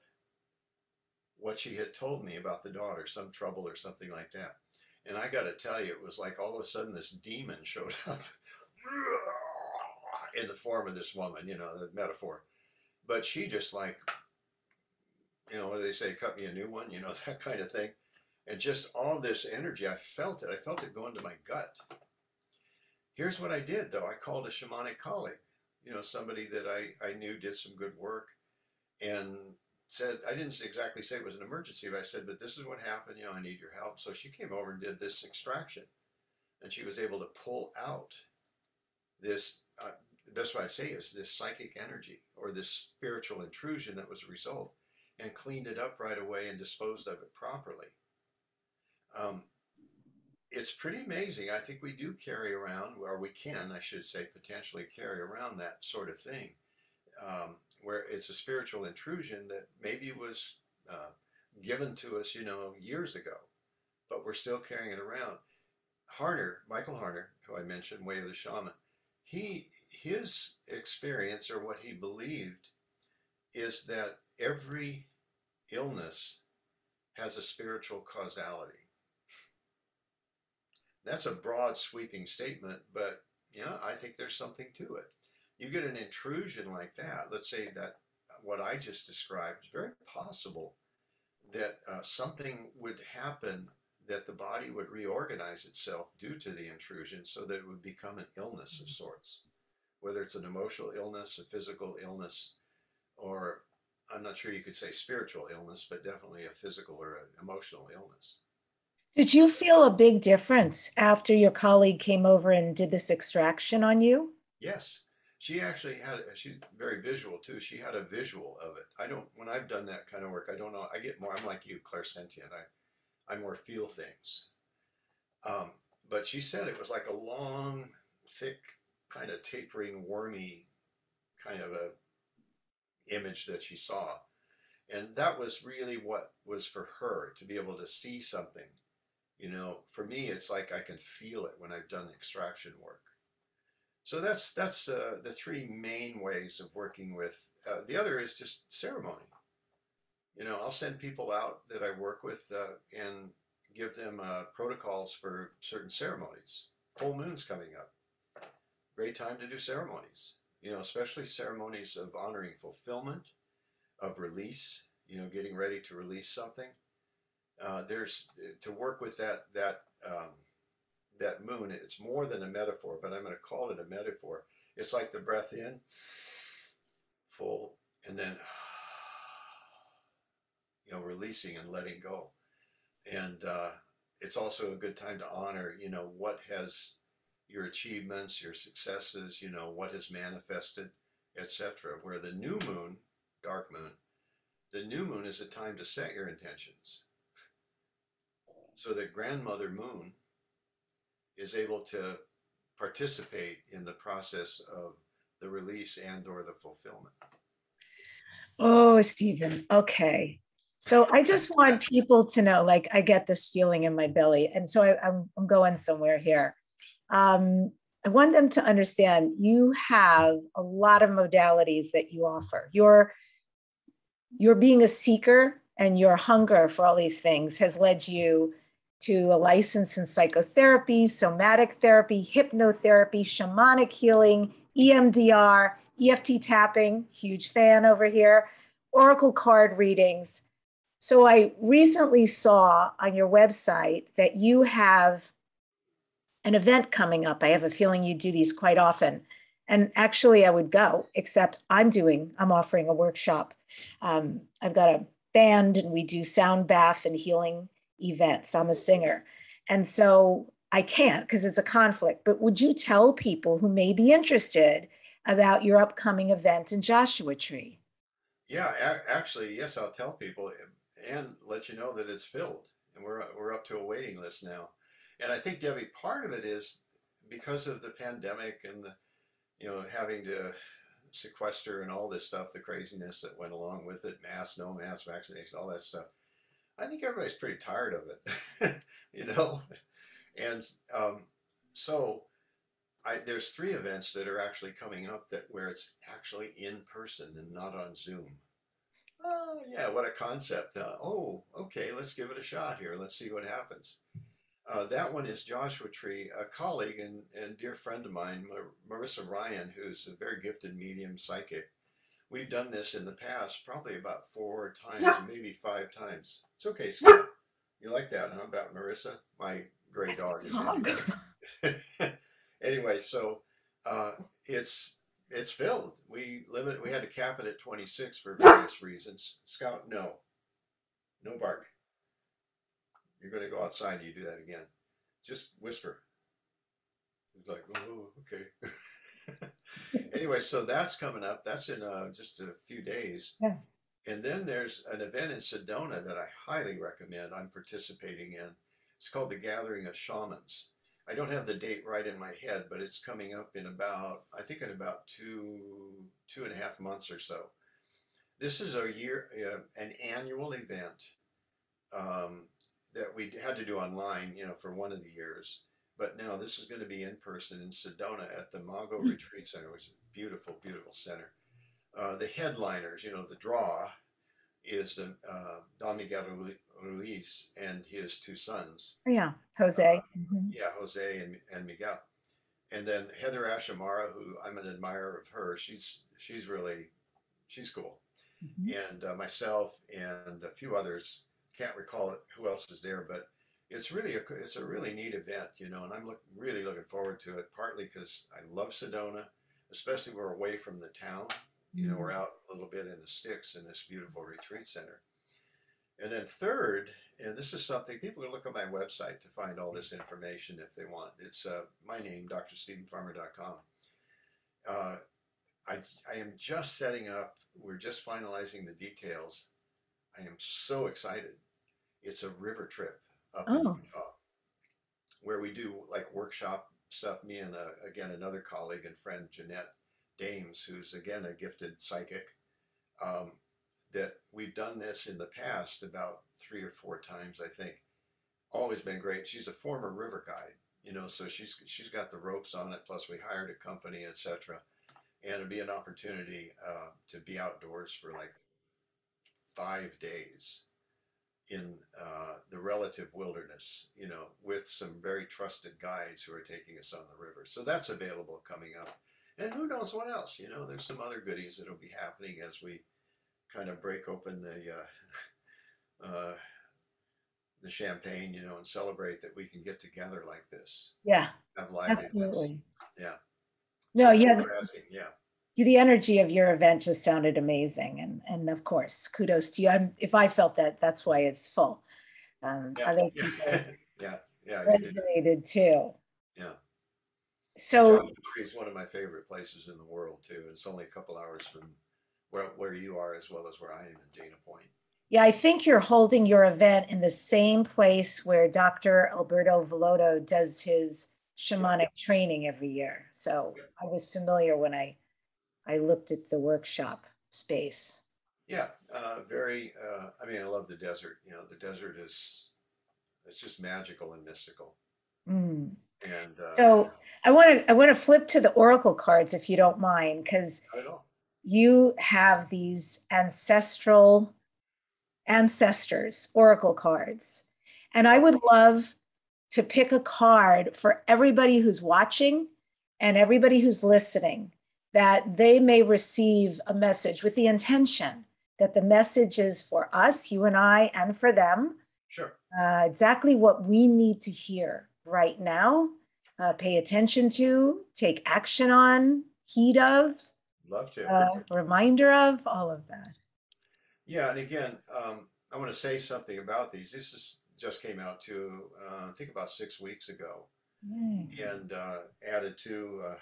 what she had told me about the daughter, some trouble or something like that. And I got to tell you, it was like all of a sudden this demon showed up in the form of this woman, you know, the metaphor. But she just like, you know, what do they say? Cut me a new one, you know, that kind of thing. And just all this energy, I felt it. I felt it go into my gut. Here's what I did though. I called a shamanic colleague, you know, somebody that I, I knew did some good work and said, I didn't exactly say it was an emergency, but I said, that this is what happened, you know, I need your help. So she came over and did this extraction and she was able to pull out this, uh, that's what I say is this psychic energy or this spiritual intrusion that was a result and cleaned it up right away and disposed of it properly. Um, it's pretty amazing. I think we do carry around, or we can, I should say, potentially carry around that sort of thing, um, where it's a spiritual intrusion that maybe was uh, given to us, you know, years ago, but we're still carrying it around. Harner, Michael Harner, who I mentioned, Way of the Shaman, he his experience or what he believed is that every illness has a spiritual causality that's a broad sweeping statement, but yeah, I think there's something to it. You get an intrusion like that, let's say that what I just described, it's very possible that uh, something would happen that the body would reorganize itself due to the intrusion so that it would become an illness of sorts. Whether it's an emotional illness, a physical illness, or I'm not sure you could say spiritual illness, but definitely a physical or an emotional illness. Did you feel a big difference after your colleague came over and did this extraction on you? Yes. She actually had, she's very visual too. She had a visual of it. I don't, when I've done that kind of work, I don't know, I get more, I'm like you, clairsentient. I, I more feel things. Um, but she said it was like a long, thick, kind of tapering, wormy kind of a image that she saw. And that was really what was for her to be able to see something you know, for me, it's like I can feel it when I've done extraction work. So that's that's uh, the three main ways of working with. Uh, the other is just ceremony. You know, I'll send people out that I work with uh, and give them uh, protocols for certain ceremonies. Full moon's coming up. Great time to do ceremonies. You know, especially ceremonies of honoring fulfillment, of release. You know, getting ready to release something uh, there's to work with that that um, that moon. It's more than a metaphor, but I'm going to call it a metaphor. It's like the breath in, full, and then you know releasing and letting go. And uh, it's also a good time to honor, you know, what has your achievements, your successes, you know, what has manifested, etc. Where the new moon, dark moon, the new moon is a time to set your intentions. So that grandmother moon is able to participate in the process of the release and or the fulfillment. Oh Steven okay. So i just want people to know like i get this feeling in my belly and so I, am going somewhere here um, i want them to understand you have a lot of modalities that you offer your your being a seeker and your hunger for all these things has led you to a license in psychotherapy, somatic therapy, hypnotherapy, shamanic healing, EMDR, EFT tapping, huge fan over here, oracle card readings. So I recently saw on your website that you have an event coming up. I have a feeling you do these quite often. And actually, I would go, except I'm doing, I'm offering a workshop. Um, I've got a band and we do sound bath and healing events. I'm a singer. And so I can't because it's a conflict. But would you tell people who may be interested about your upcoming event in Joshua Tree? Yeah, actually, yes, I'll tell people and let you know that it's filled and we're, we're up to a waiting list now. And I think, Debbi, part of it is because of the pandemic and the, you know, having to sequester and all this stuff, the craziness that went along with it, mask, no mask, vaccination, all that stuff I think everybody's pretty tired of it, you know? And um, so I, there's three events that are actually coming up that where it's actually in person and not on Zoom. Oh, yeah, what a concept. Uh, oh, okay, let's give it a shot here. Let's see what happens. Uh, that one is Joshua Tree, a colleague and, and dear friend of mine, Mar- Marissa Ryan, who's a very gifted medium psychic We've done this in the past, probably about four times, maybe five times. It's okay, Scott. You like that, huh? About Marissa, my gray dog. Is anyway, so uh, it's it's filled. We limit. We had to cap it at 26 for various reasons. Scout, no, no bark. You're going to go outside. and You do that again. Just whisper. He's like, oh, okay. anyway, so that's coming up. That's in uh, just a few days. Yeah. And then there's an event in Sedona that I highly recommend. I'm participating in. It's called the Gathering of Shamans. I don't have the date right in my head, but it's coming up in about, I think, in about two, two and a half months or so. This is a year, uh, an annual event um, that we had to do online, you know, for one of the years. But now this is going to be in person in Sedona at the Mago mm-hmm. Retreat Center, which is a beautiful, beautiful center. Uh, the headliners, you know, the draw is the uh, Don Miguel Ruiz and his two sons. Yeah, Jose. Uh, mm-hmm. Yeah, Jose and, and Miguel. And then HeatherAsh Amara, who I'm an admirer of her. She's she's really she's cool. Mm-hmm. And uh, myself and a few others can't recall who else is there, but it's really a it's a really neat event, you know. And I'm look, really looking forward to it. Partly because I love Sedona, especially we're away from the town. You know, we're mm-hmm. out a little bit in the sticks in this beautiful retreat center. And then third, and this is something people can look at my website to find all this information if they want. It's uh, my name, drstevenfarmer.com. Uh, I, I am just setting up, we're just finalizing the details. I am so excited. It's a river trip up oh. in Utah where we do like workshop stuff. Me and uh, again another colleague and friend, Jeanette Dames, who's again a gifted psychic. Um, that we've done this in the past about three or four times, I think. Always been great. She's a former river guide, you know, so she's she's got the ropes on it. Plus, we hired a company, etc. And it'd be an opportunity uh, to be outdoors for like five days in uh, the relative wilderness, you know, with some very trusted guides who are taking us on the river. So that's available coming up. And who knows what else, you know, there's some other goodies that'll be happening as we kind of break open the uh, uh, the champagne, you know, and celebrate that we can get together like this. Yeah, absolutely. Events. Yeah. No, so yeah. Yeah. The energy of your event just sounded amazing, and and of course, kudos to you. I'm, if I felt that, that's why it's full. Um, yeah, other yeah. people yeah, yeah, resonated too. Yeah. So it's one of my favorite places in the world too. It's only a couple hours from where, where you are as well as where I am in Dana Point. Yeah, I think you're holding your event in the same place where Dr. Alberto Villoldo does his shamanic yeah. training every year. So yeah. I was familiar when I I looked at the workshop space. Yeah, uh, very. Uh, I mean, I love the desert. You know, the desert is it's just magical and mystical. Mm. And uh, so I want to I want to flip to the oracle cards if you don't mind, because you have these ancestral ancestors oracle cards and i would love to pick a card for everybody who's watching and everybody who's listening that they may receive a message with the intention that the message is for us you and i and for them sure uh, exactly what we need to hear right now uh, pay attention to take action on heed of Love to. Uh, reminder of all of that. Yeah, and again, um, I want to say something about these. This is just came out to uh, I think about six weeks ago, mm. and uh, added to uh,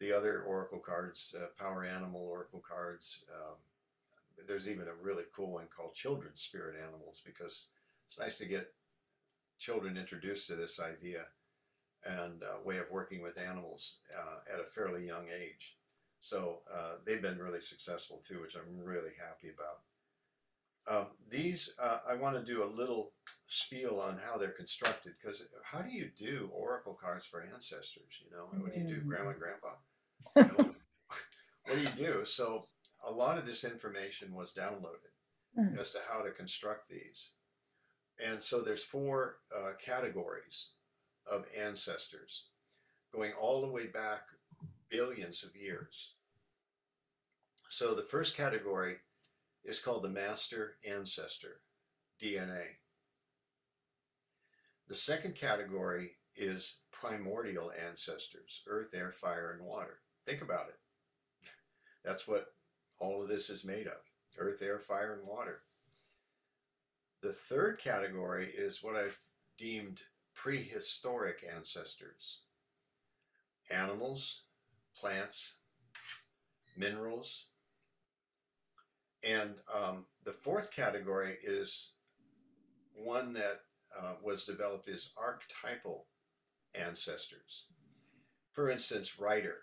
the other oracle cards, uh, Power Animal oracle cards. Um, there's even a really cool one called Children's Spirit Animals because it's nice to get children introduced to this idea and uh, way of working with animals uh, at a fairly young age. So uh, they've been really successful too, which I'm really happy about. Um, these, uh, I want to do a little spiel on how they're constructed because how do you do oracle cards for ancestors? You know, what do you do, grandma, grandpa? What do you do? So a lot of this information was downloaded mm. as to how to construct these. And so there's four uh, categories of ancestors going all the way back billions of years. So the first category is called the master ancestor, DNA. The second category is primordial ancestors earth, air, fire, and water. Think about it. That's what all of this is made of earth, air, fire, and water. The third category is what I've deemed prehistoric ancestors animals, plants, minerals. And um, the fourth category is one that uh, was developed as archetypal ancestors. For instance, writer.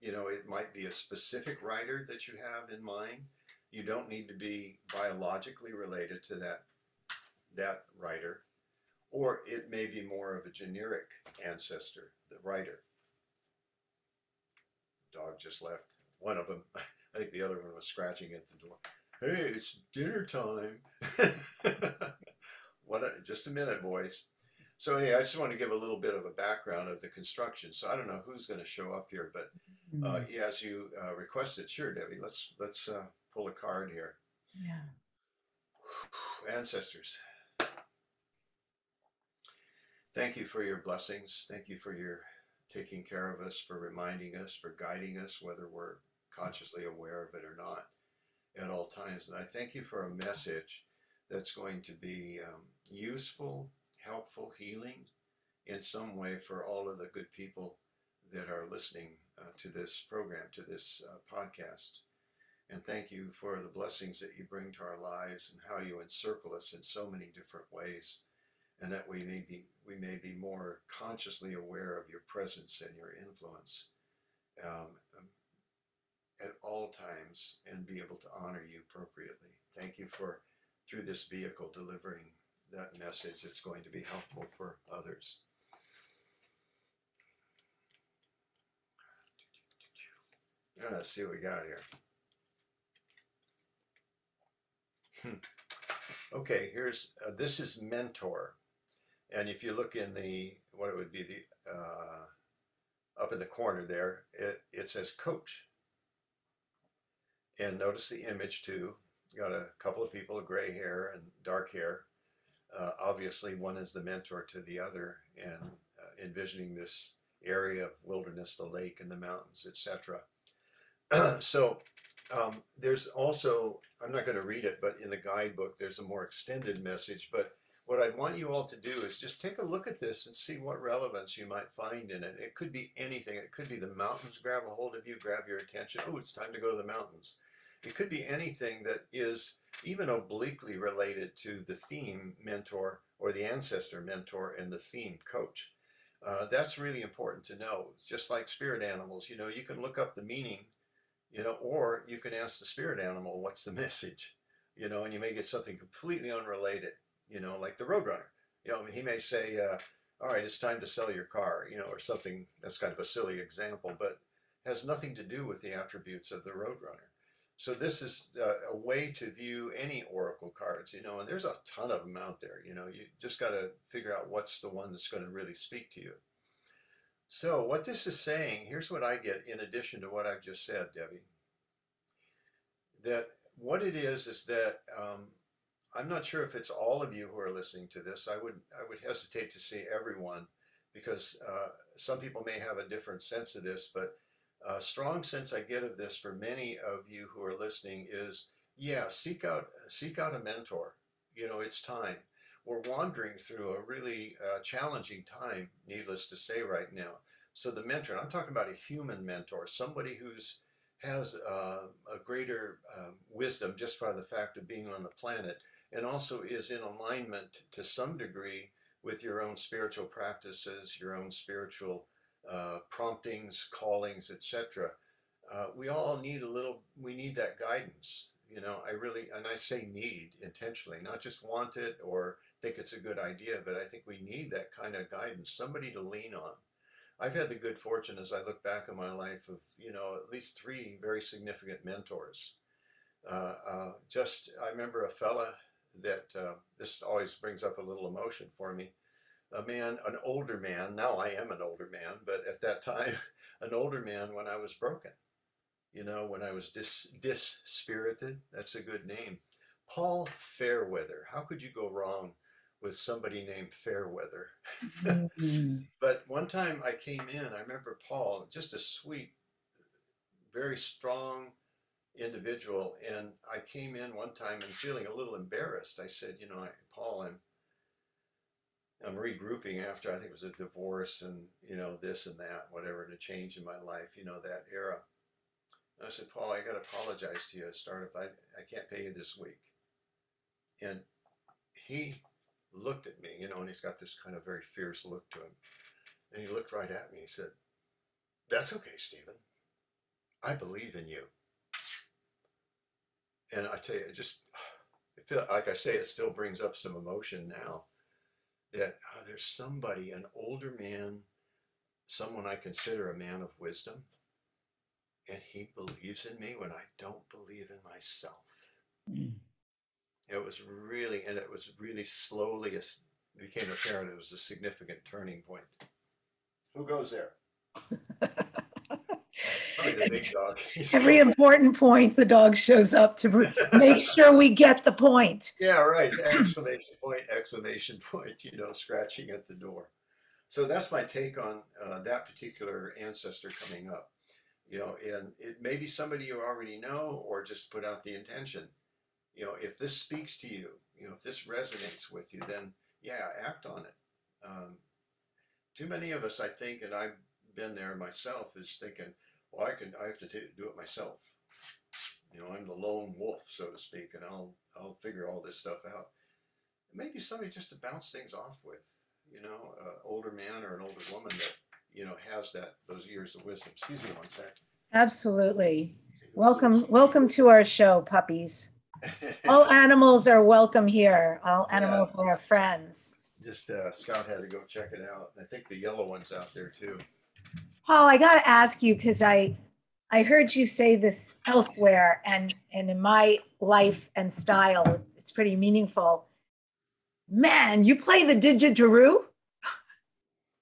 You know, it might be a specific writer that you have in mind. You don't need to be biologically related to that that writer, or it may be more of a generic ancestor, the writer. Dog just left. One of them, I think the other one was scratching at the door. Hey, it's dinner time. what? A, just a minute, boys. So anyway, I just want to give a little bit of a background of the construction. So I don't know who's going to show up here, but uh, yeah, as you uh, requested, sure, Debbi. Let's let's uh, pull a card here. Yeah. Ancestors. Thank you for your blessings. Thank you for your taking care of us, for reminding us, for guiding us, whether we're consciously aware of it or not at all times. And I thank you for a message that's going to be um, useful, helpful, healing in some way for all of the good people that are listening uh, to this program, to this uh, podcast. And thank you for the blessings that you bring to our lives and how you encircle us in so many different ways and that we may be we may be more consciously aware of your presence and your influence um, um, at all times and be able to honor you appropriately. Thank you for through this vehicle delivering that message that's going to be helpful for others. Yeah, let's see what we got here. Hmm. okay, here's uh, this is mentor. And if you look in the, what it would be the, uh, up in the corner there, it, it says coach. And notice the image too. You got a couple of people, gray hair and dark hair. Uh, obviously, one is the mentor to the other, and uh, envisioning this area of wilderness, the lake, and the mountains, etc. so um, there's also, I'm not going to read it, but in the guidebook, there's a more extended message. But what I'd want you all to do is just take a look at this and see what relevance you might find in it. It could be anything. It could be the mountains grab a hold of you, grab your attention. Oh, it's time to go to the mountains. It could be anything that is even obliquely related to the theme mentor or the ancestor mentor and the theme coach. Uh, that's really important to know. It's just like spirit animals, you know, you can look up the meaning, you know, or you can ask the spirit animal, what's the message, you know, and you may get something completely unrelated you know, like the Roadrunner. You know, he may say, uh, all right, it's time to sell your car, you know, or something that's kind of a silly example, but has nothing to do with the attributes of the Roadrunner. So this is uh, a way to view any Oracle cards, you know, and there's a ton of them out there. You know, you just got to figure out what's the one that's going to really speak to you. So what this is saying, here's what I get in addition to what I've just said, Debbi. That what it is is that um, I'm not sure if it's all of you who are listening to this. I would I would hesitate to say everyone, because uh, some people may have a different sense of this. But a strong sense I get of this for many of you who are listening is, yeah, seek out seek out a mentor. You know, it's time. We're wandering through a really uh, challenging time, needless to say, right now. So the mentor, I'm talking about a human mentor, somebody who's has uh, a greater um, wisdom just by the fact of being on the planet and also is in alignment to some degree with your own spiritual practices, your own spiritual uh, promptings, callings, etc. Uh, we all need a little, we need that guidance. You know, I really, and I say need intentionally, not just want it or think it's a good idea, but I think we need that kind of guidance, somebody to lean on. I've had the good fortune as I look back on my life of, you know, at least three very significant mentors. Uh, uh just, I remember a fella that uh, this always brings up a little emotion for me. A man, an older man, now I am an older man, but at that time, an older man when I was broken, you know, when I was dis, dispirited, that's a good name. Paul Fairweather, how could you go wrong with somebody named Fairweather. mm-hmm. but one time I came in, I remember Paul, just a sweet, very strong individual. And I came in one time and feeling a little embarrassed. I said, you know, I, Paul, I'm I'm regrouping after I think it was a divorce and you know this and that, whatever, and a change in my life, you know that era. And I said, Paul, I got to apologize to you. I started, I I can't pay you this week. And he looked at me, you know, and he's got this kind of very fierce look to him. And he looked right at me. He said, That's okay, Steven. I believe in you. And I tell you, it just, I feel like I say, it still brings up some emotion now that uh, there's somebody, an older man, someone I consider a man of wisdom, and he believes in me when I don't believe in myself. Mm. It was really, and it was really slowly, it became apparent it was a significant turning point. Who goes there? Every important point, the dog shows up to make sure we get the point. Yeah, right. Exclamation point, exclamation point, you know, scratching at the door. So that's my take on uh, that particular ancestor coming up. You know, and it may be somebody you already know or just put out the intention. You know, if this speaks to you, you know, if this resonates with you, then yeah, act on it. Um, too many of us, I think, and I've been there myself, is thinking, well, I can, I have to do it myself. You know, I'm the lone wolf, so to speak, and I'll, I'll figure all this stuff out. Maybe somebody just to bounce things off with, you know, an older man or an older woman that, you know, has that, those years of wisdom. Excuse me one sec. Absolutely. Welcome, welcome to our show, puppies. All animals are welcome here. All animals yeah. are friends. Just uh, Scott had to go check it out. I think the yellow one's out there too. Paul, I got to ask you because I I heard you say this elsewhere, and and in my life and style, it's pretty meaningful. Man, you play the didgeridoo.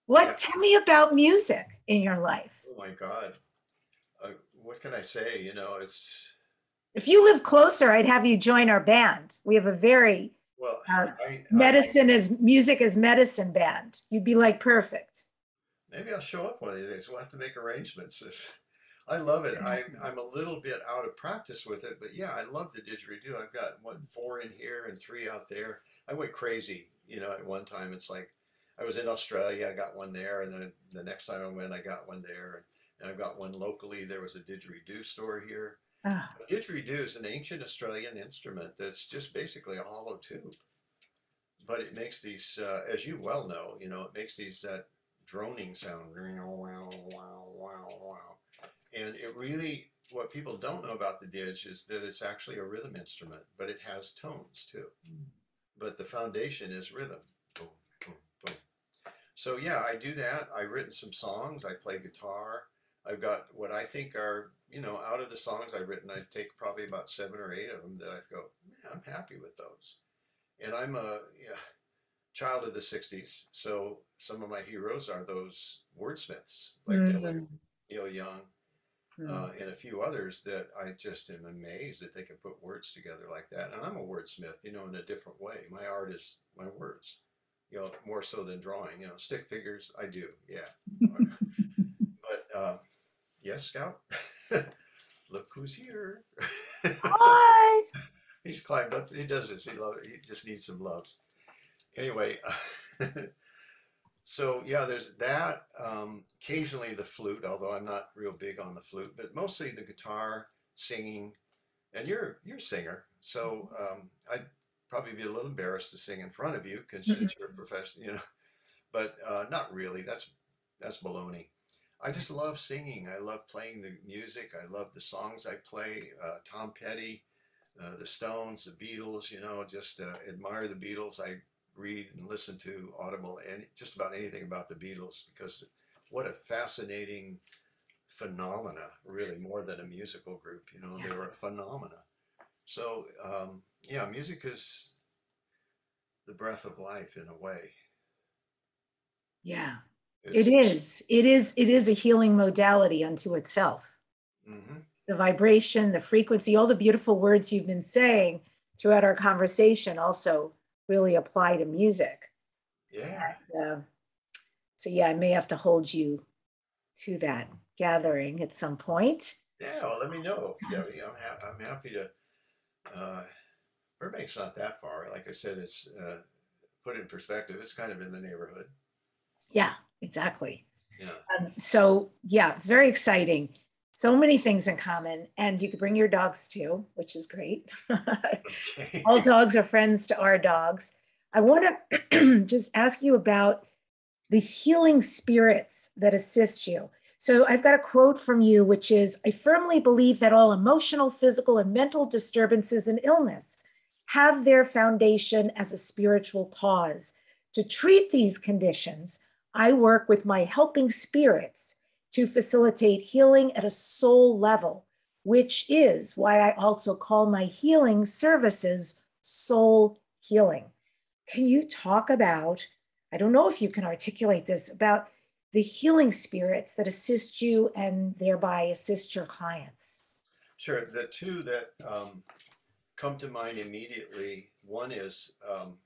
What? Yeah. Tell me about music in your life. Oh my God, uh, what can I say? You know, it's. If you live closer, I'd have you join our band. We have a very well uh, I, I, medicine as music as medicine band. You'd be like perfect maybe I'll show up one of these days. We'll have to make arrangements. I love it. I'm, I'm a little bit out of practice with it, but yeah, I love the didgeridoo. I've got one four in here and three out there. I went crazy, you know, at one time. It's like I was in Australia, I got one there, and then the next time I went, I got one there, and I've got one locally. There was a didgeridoo store here. Ah. Didgeridoo is an ancient Australian instrument that's just basically a hollow tube, but it makes these, uh, as you well know, you know, it makes these that droning sound. And it really, what people don't know about the didge is that it's actually a rhythm instrument, but it has tones too. But the foundation is rhythm. Boom, boom, boom. So yeah, I do that. I've written some songs. I play guitar. I've got what I think are, you know, out of the songs I've written, I take probably about seven or eight of them that I go, man, I'm happy with those. And I'm a, yeah, child of the 60s. So some of my heroes are those wordsmiths like mm-hmm. Dylan, Neil Young, mm-hmm. uh, and a few others that I just am amazed that they can put words together like that. And I'm a wordsmith, you know, in a different way. My art is my words, you know, more so than drawing. You know, stick figures, I do, yeah. but uh, yes, Scout, look who's here. Hi. He's climbed up. He does this. He love. He just needs some loves anyway, so yeah, there's that. Um, occasionally the flute, although I'm not real big on the flute, but mostly the guitar, singing, and you're you're a singer, so um, I'd probably be a little embarrassed to sing in front of you because mm-hmm. you're a professional, you know. But uh, not really. That's that's baloney. I just love singing. I love playing the music. I love the songs I play. Uh, Tom Petty, uh, the Stones, the Beatles. You know, just uh, admire the Beatles. I read and listen to Audible and just about anything about the Beatles because what a fascinating phenomena, really, more than a musical group. You know, yeah. they were a phenomena. So, um, yeah, music is the breath of life in a way. Yeah, it's, it is. It is. It is a healing modality unto itself. Mm-hmm. The vibration, the frequency, all the beautiful words you've been saying throughout our conversation also really apply to music. Yeah. And, uh, so yeah, I may have to hold you to that gathering at some point. Yeah, well, let me know, Debbi. I'm, ha- I'm happy to. Uh, Burbank's not that far. Like I said, it's uh, put in perspective. It's kind of in the neighborhood. Yeah, exactly. Yeah. Um, so yeah, very exciting. So many things in common, and you could bring your dogs too, which is great. Okay. All dogs are friends to our dogs. I want to just ask you about the healing spirits that assist you. So I've got a quote from you, which is I firmly believe that all emotional, physical, and mental disturbances and illness have their foundation as a spiritual cause. To treat these conditions, I work with my helping spirits to facilitate healing at a soul level, which is why I also call my healing services soul healing. Can you talk about? I don't know if you can articulate this about the healing spirits that assist you and thereby assist your clients. Sure. The two that um, come to mind immediately one is um,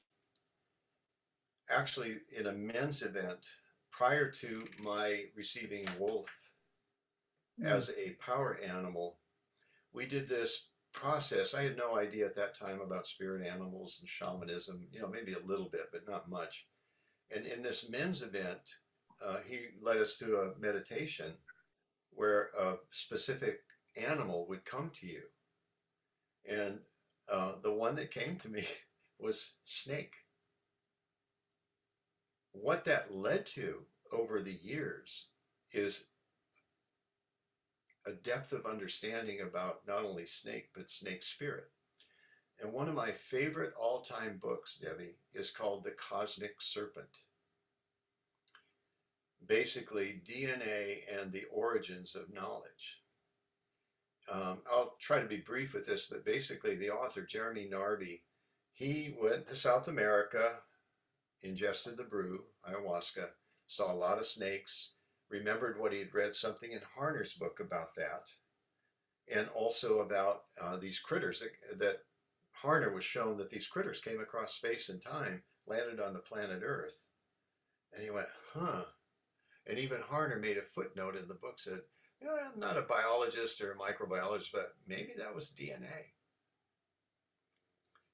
actually in a men's event prior to my receiving Wolf Mm. as a power animal. We did this process. I had no idea at that time about spirit animals and shamanism, you know, maybe a little bit, but not much. And in this men's event, uh, he led us to a meditation where a specific animal would come to you. And uh, the one that came to me was snake. What that led to over the years is a depth of understanding about not only snake, but snake spirit. And one of my favorite all time books, Debbi, is called The Cosmic Serpent. Basically, DNA and the origins of knowledge. Um, I'll try to be brief with this, but basically, the author, Jeremy Narby, he went to South America, ingested the brew, ayahuasca, saw a lot of snakes, remembered what he had read something in Harner's book about that, and also about uh, these critters that, that Harner was shown that these critters came across space and time, landed on the planet Earth. And he went, huh. And even Harner made a footnote in the book said, you know, I'm not a biologist or a microbiologist, but maybe that was DNA.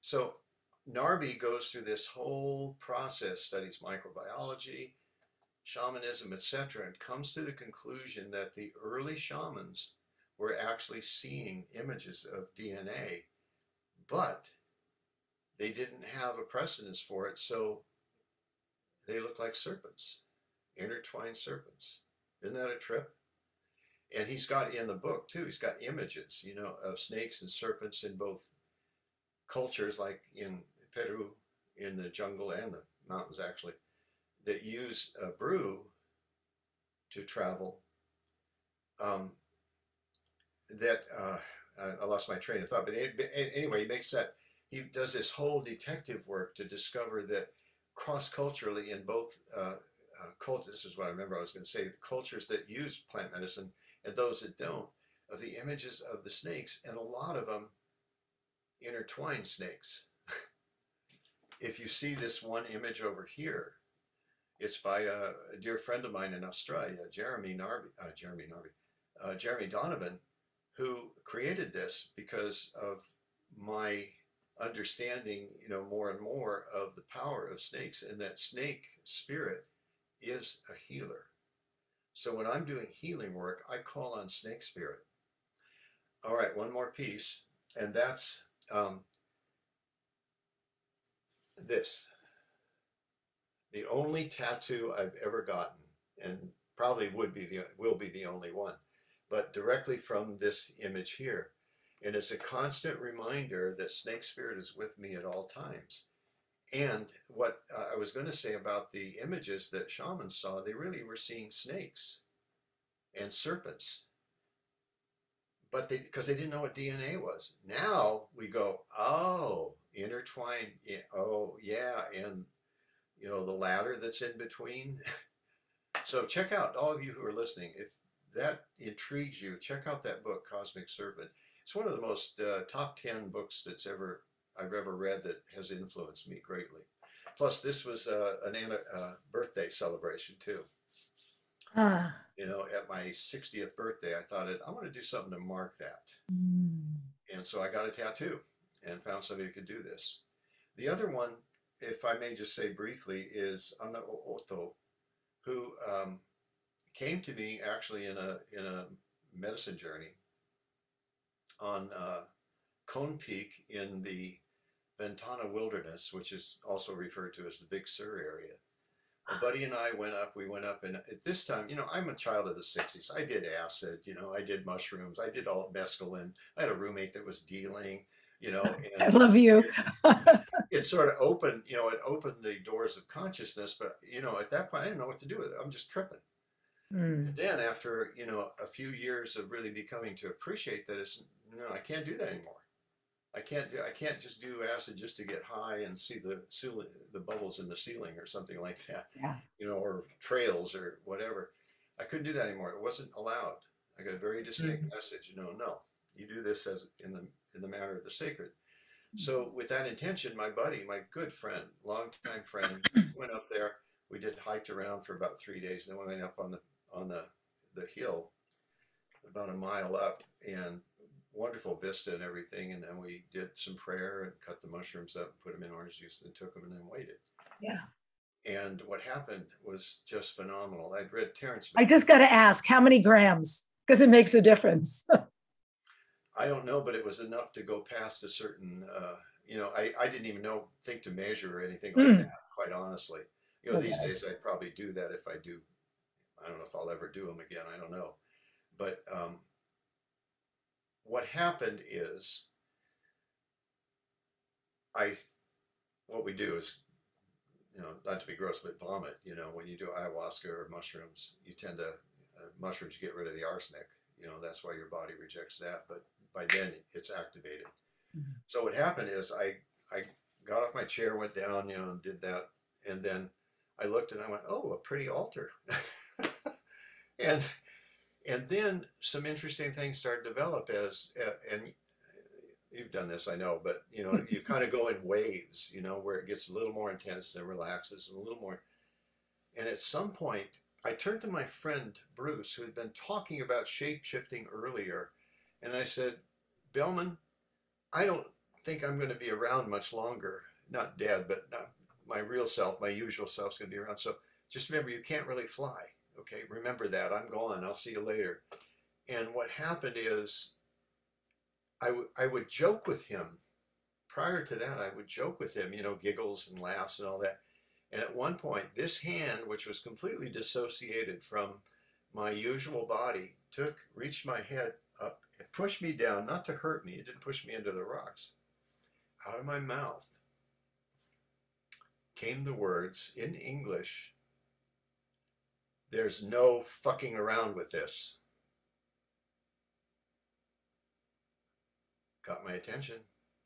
So Narby goes through this whole process, studies microbiology, shamanism, etc., and comes to the conclusion that the early shamans were actually seeing images of DNA, but they didn't have a precedence for it, so they look like serpents, intertwined serpents. Isn't that a trip? And he's got in the book too, he's got images, you know, of snakes and serpents in both cultures, like in Peru, in the jungle and the mountains actually, that use a brew to travel. Um, that uh, I lost my train of thought, but anyway, he makes that he does this whole detective work to discover that cross culturally in both uh, uh, cultures, this is what I remember I was going to say, the cultures that use plant medicine and those that don't, of the images of the snakes, and a lot of them intertwine snakes. if you see this one image over here, it's by a, dear friend of mine in Australia, Jeremy Narby, uh, Jeremy Narby, uh, Jeremy Donovan, who created this because of my understanding, you know, more and more of the power of snakes and that snake spirit is a healer. So when I'm doing healing work, I call on snake spirit. All right, one more piece, and that's um, this. The only tattoo I've ever gotten, and probably would be the will be the only one, but directly from this image here. And it's a constant reminder that snake spirit is with me at all times. And what uh, I was going to say about the images that shamans saw, they really were seeing snakes and serpents. But they, because they didn't know what DNA was. Now we go, oh, intertwined. Oh, yeah. And, you know, the ladder that's in between. so check out, all of you who are listening, if that intrigues you, check out that book, Cosmic Serpent. It's one of the most uh, top 10 books that's ever I've ever read that has influenced me greatly. Plus, this was uh, an uh, birthday celebration too. Ah. You know, at my 60th birthday, I thought, it I want to do something to mark that. Mm. And so I got a tattoo and found somebody who could do this. The other one, if I may just say briefly, is Ana Oto, who um, came to me actually in a in a medicine journey on uh, Cone Peak in the Ventana Wilderness, which is also referred to as the Big Sur area. A buddy and I went up. We went up, and at this time, you know, I'm a child of the '60s. I did acid, you know, I did mushrooms, I did all mescaline. I had a roommate that was dealing, you know. I love you. it, it sort of opened, you know, it opened the doors of consciousness. But you know, at that point, I didn't know what to do with it. I'm just tripping. Mm. Then after you know a few years of really becoming to appreciate that it's no, I can't do that anymore. I can't do I can't just do acid just to get high and see the ceiling, the bubbles in the ceiling or something like that. Yeah. You know, or trails or whatever. I couldn't do that anymore. It wasn't allowed. I got a very distinct mm-hmm. message. You know, no, you do this as in the in the manner of the sacred. Mm-hmm. So with that intention, my buddy, my good friend, longtime friend, went up there. We did hiked around for about three days, and then we went up on the on the the hill, about a mile up, and wonderful vista and everything. And then we did some prayer and cut the mushrooms up, put them in orange juice, and took them and then waited. Yeah. And what happened was just phenomenal. I'd read Terence. I just got to ask, how many grams? Because it makes a difference. I don't know, but it was enough to go past a certain. Uh, you know, I, I didn't even know think to measure or anything like mm. that. Quite honestly, you know, okay. these days I'd probably do that if I do. I don't know if I'll ever do them again. I don't know, but um, what happened is I what we do is you know not to be gross but vomit you know when you do ayahuasca or mushrooms you tend to uh, mushrooms you get rid of the arsenic you know that's why your body rejects that but by then it's activated. Mm-hmm. so what happened is I I got off my chair went down you know and did that and then I looked and I went oh a pretty altar. And and then some interesting things start to develop as and you've done this i know but you know you kind of go in waves you know where it gets a little more intense and relaxes and a little more. And at some point i turned to my friend bruce who had been talking about shape shifting earlier and i said bellman i don't think i'm going to be around much longer not dead but not my real self my usual self's going to be around so just remember you can't really fly Okay, remember that. I'm gone. I'll see you later. And what happened is I, I would joke with him. Prior to that, I would joke with him, you know, giggles and laughs and all that. And at one point, this hand, which was completely dissociated from my usual body, took, reached my head up and pushed me down, not to hurt me, it didn't push me into the rocks. Out of my mouth came the words in English there's no fucking around with this. Got my attention.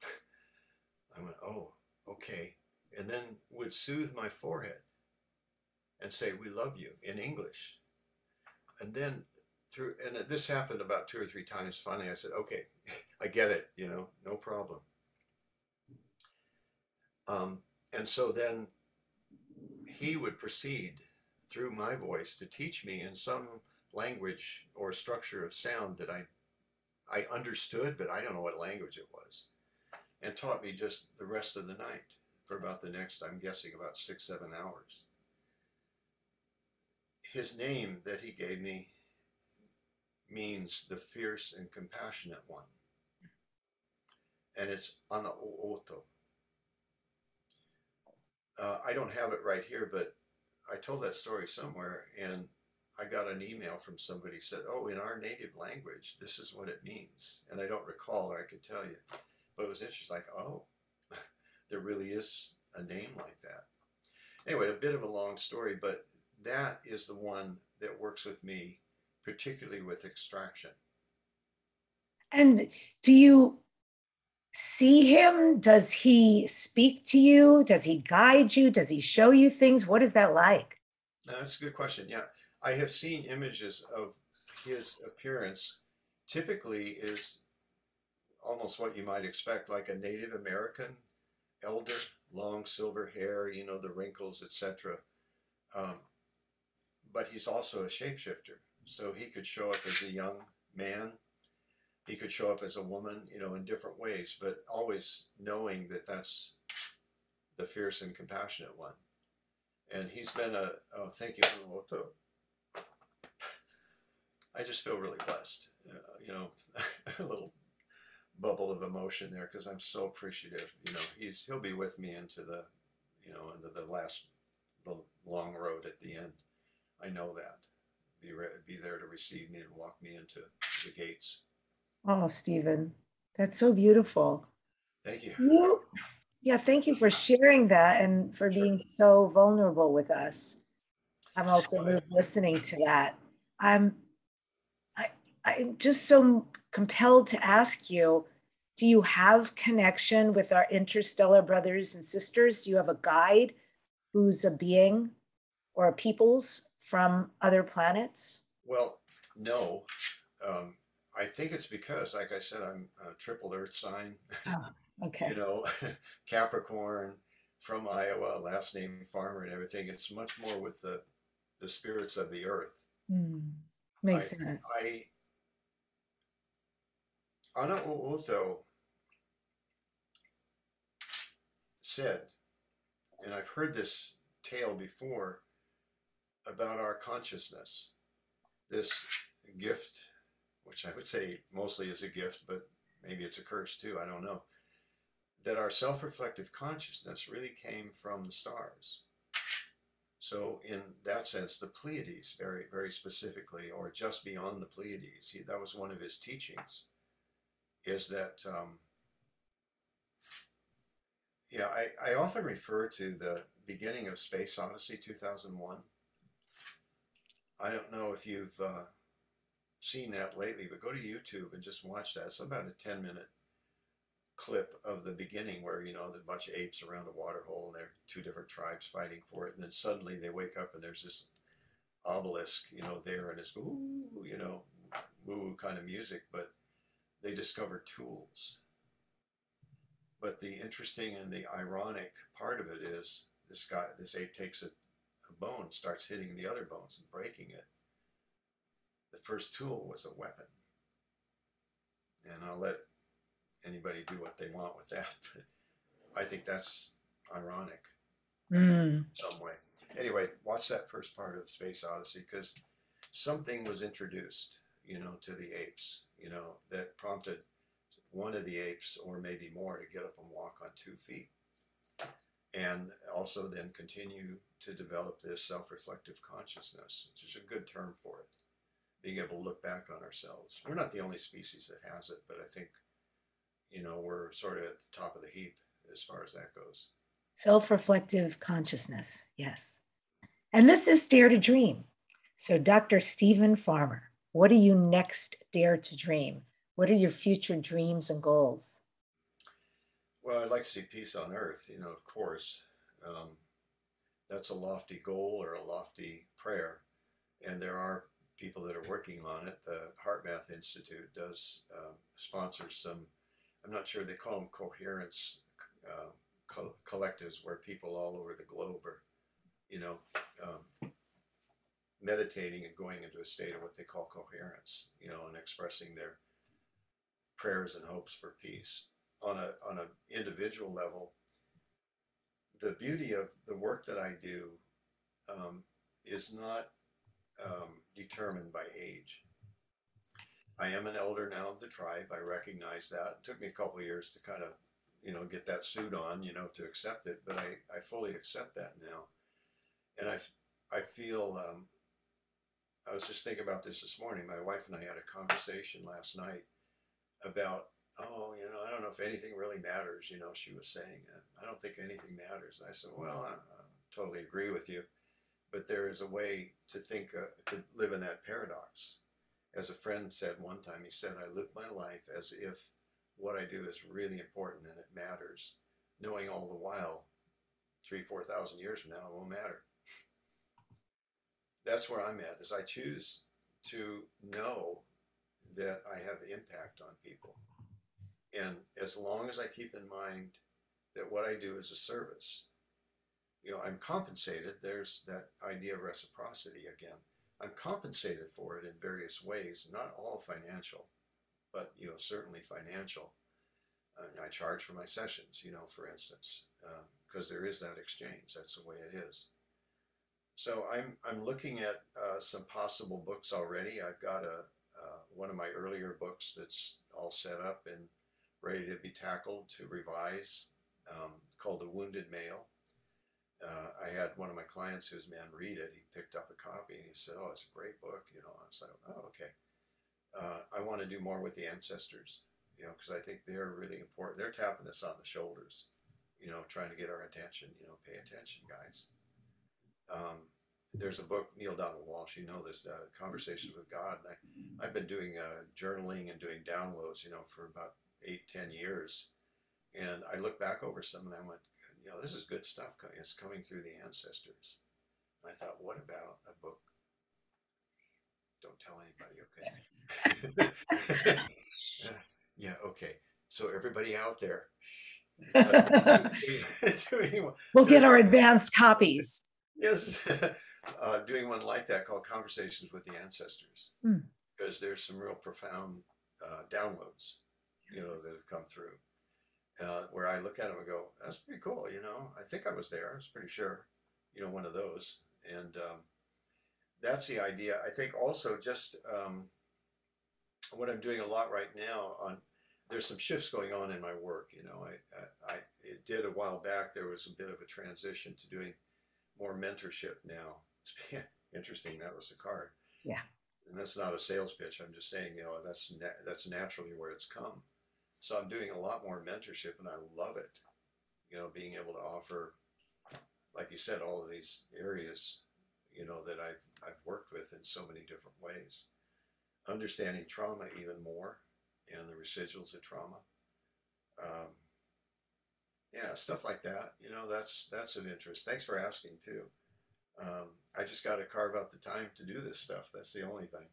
I went, oh, okay. And then would soothe my forehead and say, we love you in English. And then through, and this happened about two or three times. Finally, I said, okay, I get it, you know, no problem. Um, and so then he would proceed through my voice to teach me in some language or structure of sound that I I understood, but I don't know what language it was, and taught me just the rest of the night for about the next, I'm guessing, about six, seven hours. His name that he gave me means the fierce and compassionate one, and it's Ana Oto. Uh, I don't have it right here, but I told that story somewhere, and I got an email from somebody said, "Oh, in our native language, this is what it means." And I don't recall, or I could tell you, but it was interesting. Like, oh, there really is a name like that. Anyway, a bit of a long story, but that is the one that works with me, particularly with extraction. And do you see him? Does he speak to you? Does he guide you? Does he show you things? What is that like? That's a good question. Yeah, I have seen images of his appearance. Typically, is almost what you might expect, like a Native American elder, long silver hair, you know, the wrinkles, etc. Um, but he's also a shapeshifter, so he could show up as a young man. He could show up as a woman, you know, in different ways, but always knowing that that's the fierce and compassionate one. And he's been a, oh, thank you, I just feel really blessed. Uh, you know, a little bubble of emotion there because I'm so appreciative. You know, he's he'll be with me into the, you know, into the last, the long road at the end. I know that. Be re- be there to receive me and walk me into the gates. Oh, Steven, that's so beautiful. Thank you. You, yeah, thank you for sharing that and for sure. being so vulnerable with us. I'm also moved listening to that. I'm I'm just so compelled to ask you do you have connection with our interstellar brothers and sisters? Do you have a guide who's a being or a peoples from other planets? Well, no. Um, I think it's because, like I said, I'm a triple Earth sign. Oh, okay. you know, Capricorn from Iowa, last name Farmer, and everything. It's much more with the the spirits of the Earth. Mm, makes I, sense. I Ana O'Otho said, and I've heard this tale before about our consciousness, this gift, which I would say mostly is a gift, but maybe it's a curse too, I don't know, that our self reflective consciousness really came from the stars. So, in that sense, the Pleiades, very, very specifically, or just beyond the Pleiades, he, that was one of his teachings is that um, yeah, I, I often refer to the beginning of Space Odyssey 2001. I don't know if you've uh, seen that lately, but go to YouTube and just watch that. It's about a 10 minute clip of the beginning where, you know, there's a bunch of apes around a water hole and there are two different tribes fighting for it. And then suddenly they wake up and there's this obelisk, you know, there and it's, ooh, you know, woo kind of music. But they discover tools. But the interesting and the ironic part of it is this guy, this ape takes a, a bone, starts hitting the other bones and breaking it. The first tool was a weapon. And I'll let anybody do what they want with that. But I think that's ironic mm. some way. Anyway, watch that first part of Space Odyssey because something was introduced, you know, to the apes you know, that prompted one of the apes, or maybe more, to get up and walk on two feet. And also then continue to develop this self reflective consciousness, which is a good term for it. Being able to look back on ourselves. We're not the only species that has it, but I think, you know, we're sort of at the top of the heap as far as that goes. Self reflective consciousness, yes. And this is Dare to Dream. So, Dr. Steven Farmer, what do you next dare to dream? What are your future dreams and goals? Well, I'd like to see peace on earth, you know, of course. Um, that's a lofty goal or a lofty prayer. And there are people that are working on it. The HeartMath Institute does uh, sponsor some, I'm not sure they call them coherence uh, co- collectives where people all over the globe are, you know, um, meditating and going into a state of what they call coherence, you know, and expressing their prayers and hopes for peace. On a on an individual level, the beauty of the work that I do um, is not um, determined by age. I am an elder now of the tribe. I recognize that. It took me a couple years to kind of, you know, get that suit on, you know, to accept it. But I, I fully accept that now, and I, I feel um, I was just thinking about this this morning. My wife and I had a conversation last night about, oh, you know, I don't know if anything really matters. You know, she was saying, I don't think anything matters. I said, well, I, I totally agree with you, but there is a way to think, uh, to live in that paradox. As a friend said one time, he said, I live my life as if what I do is really important and it matters, knowing all the while, three, four thousand years from now, it won't matter that's where I'm at. Is I choose to know that I have impact on people, And as long as I keep in mind that what I do is a service, you know, I'm compensated. There's that idea of reciprocity again. I'm compensated for it in various ways, not all financial, but you know, certainly financial. Uh, I charge for my sessions, you know, for instance, because uh, there is that exchange. That's the way it is. So I'm I'm looking at uh, some possible books already. I've got a uh, one of my earlier books that's all set up and ready to be tackled to revise, um, called The Wounded Male. Uh, I had one of my clients whose man read it. He picked up a copy and he said, "Oh, it's a great book." You know, I was like, "Oh, okay." Uh, I want to do more with the ancestors, you know, because I think they're really important. They're tapping us on the shoulders, you know, trying to get our attention. You know, pay attention, guys. Um, there's a book, Neale Donald Walsch, you know this, uh, Conversations with God. And I, I've been doing uh, journaling and doing downloads, you know, for about eight, ten years. And I look back over some and I went, you know, this is good stuff. It's coming through the ancestors. And I thought, what about a book? Don't tell anybody, okay? yeah, okay. So everybody out there, shh. we'll get our advanced copies. Yes, uh, doing one like that called Conversations with the Ancestors, mm. because there's some real profound uh, downloads, you know, that have come through. Uh, where I look at them and go, "That's pretty cool," you know. I think I was there. I was pretty sure, you know, one of those, and um, that's the idea. I think also just um, what I'm doing a lot right now on there's some shifts going on in my work. You know, I, I, I it did a while back. There was a bit of a transition to doing more mentorship now. It's interesting. That was the card. Yeah. And that's not a sales pitch. I'm just saying, you know, that's na- that's naturally where it's come. So I'm doing a lot more mentorship, and I love it. You know, being able to offer, like you said, all of these areas, you know, that I've I've worked with in so many different ways. Understanding trauma even more, and the residuals of trauma. Um, yeah, stuff like that. You know, that's that's of interest. Thanks for asking too. Um, I just got to carve out the time to do this stuff. That's the only thing.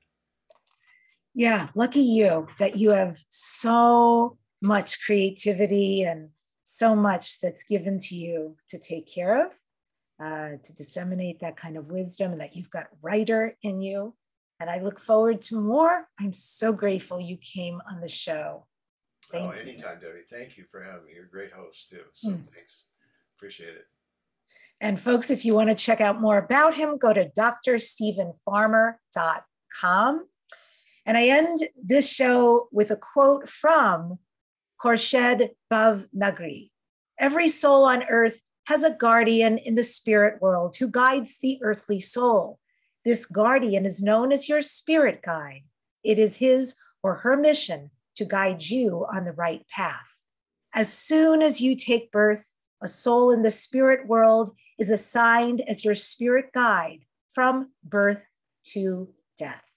Yeah, lucky you that you have so much creativity and so much that's given to you to take care of, uh, to disseminate that kind of wisdom, and that you've got writer in you. And I look forward to more. I'm so grateful you came on the show. Thank oh, anytime, you. Debbi. Thank you for having me. You're a great host too. So mm. thanks. Appreciate it. And folks, if you want to check out more about him, go to drstevenfarmer.com. And I end this show with a quote from Khorshed Bhavnagri. Every soul on earth has a guardian in the spirit world who guides the earthly soul. This guardian is known as your spirit guide. It is his or her mission to guide you on the right path. As soon as you take birth, a soul in the spirit world is assigned as your spirit guide from birth to death.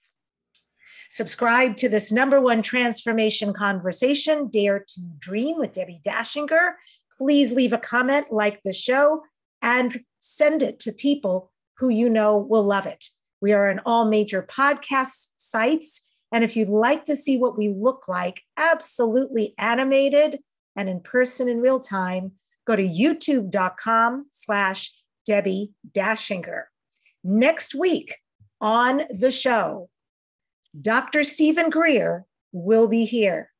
Subscribe to this number one transformation conversation, Dare to Dream with Debbi Dachinger. Please leave a comment, like the show, and send it to people who you know will love it. We are on all major podcast sites and if you'd like to see what we look like, absolutely animated and in person in real time, go to youtube.com slash Debbi Dachinger. Next week on the show, Dr. Steven Greer will be here.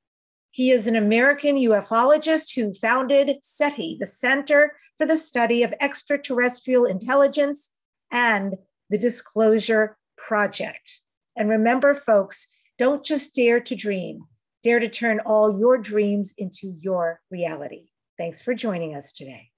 He is an American ufologist who founded SETI, the Center for the Study of Extraterrestrial Intelligence, and the Disclosure Project. And remember, folks, don't just dare to dream, dare to turn all your dreams into your reality. Thanks for joining us today.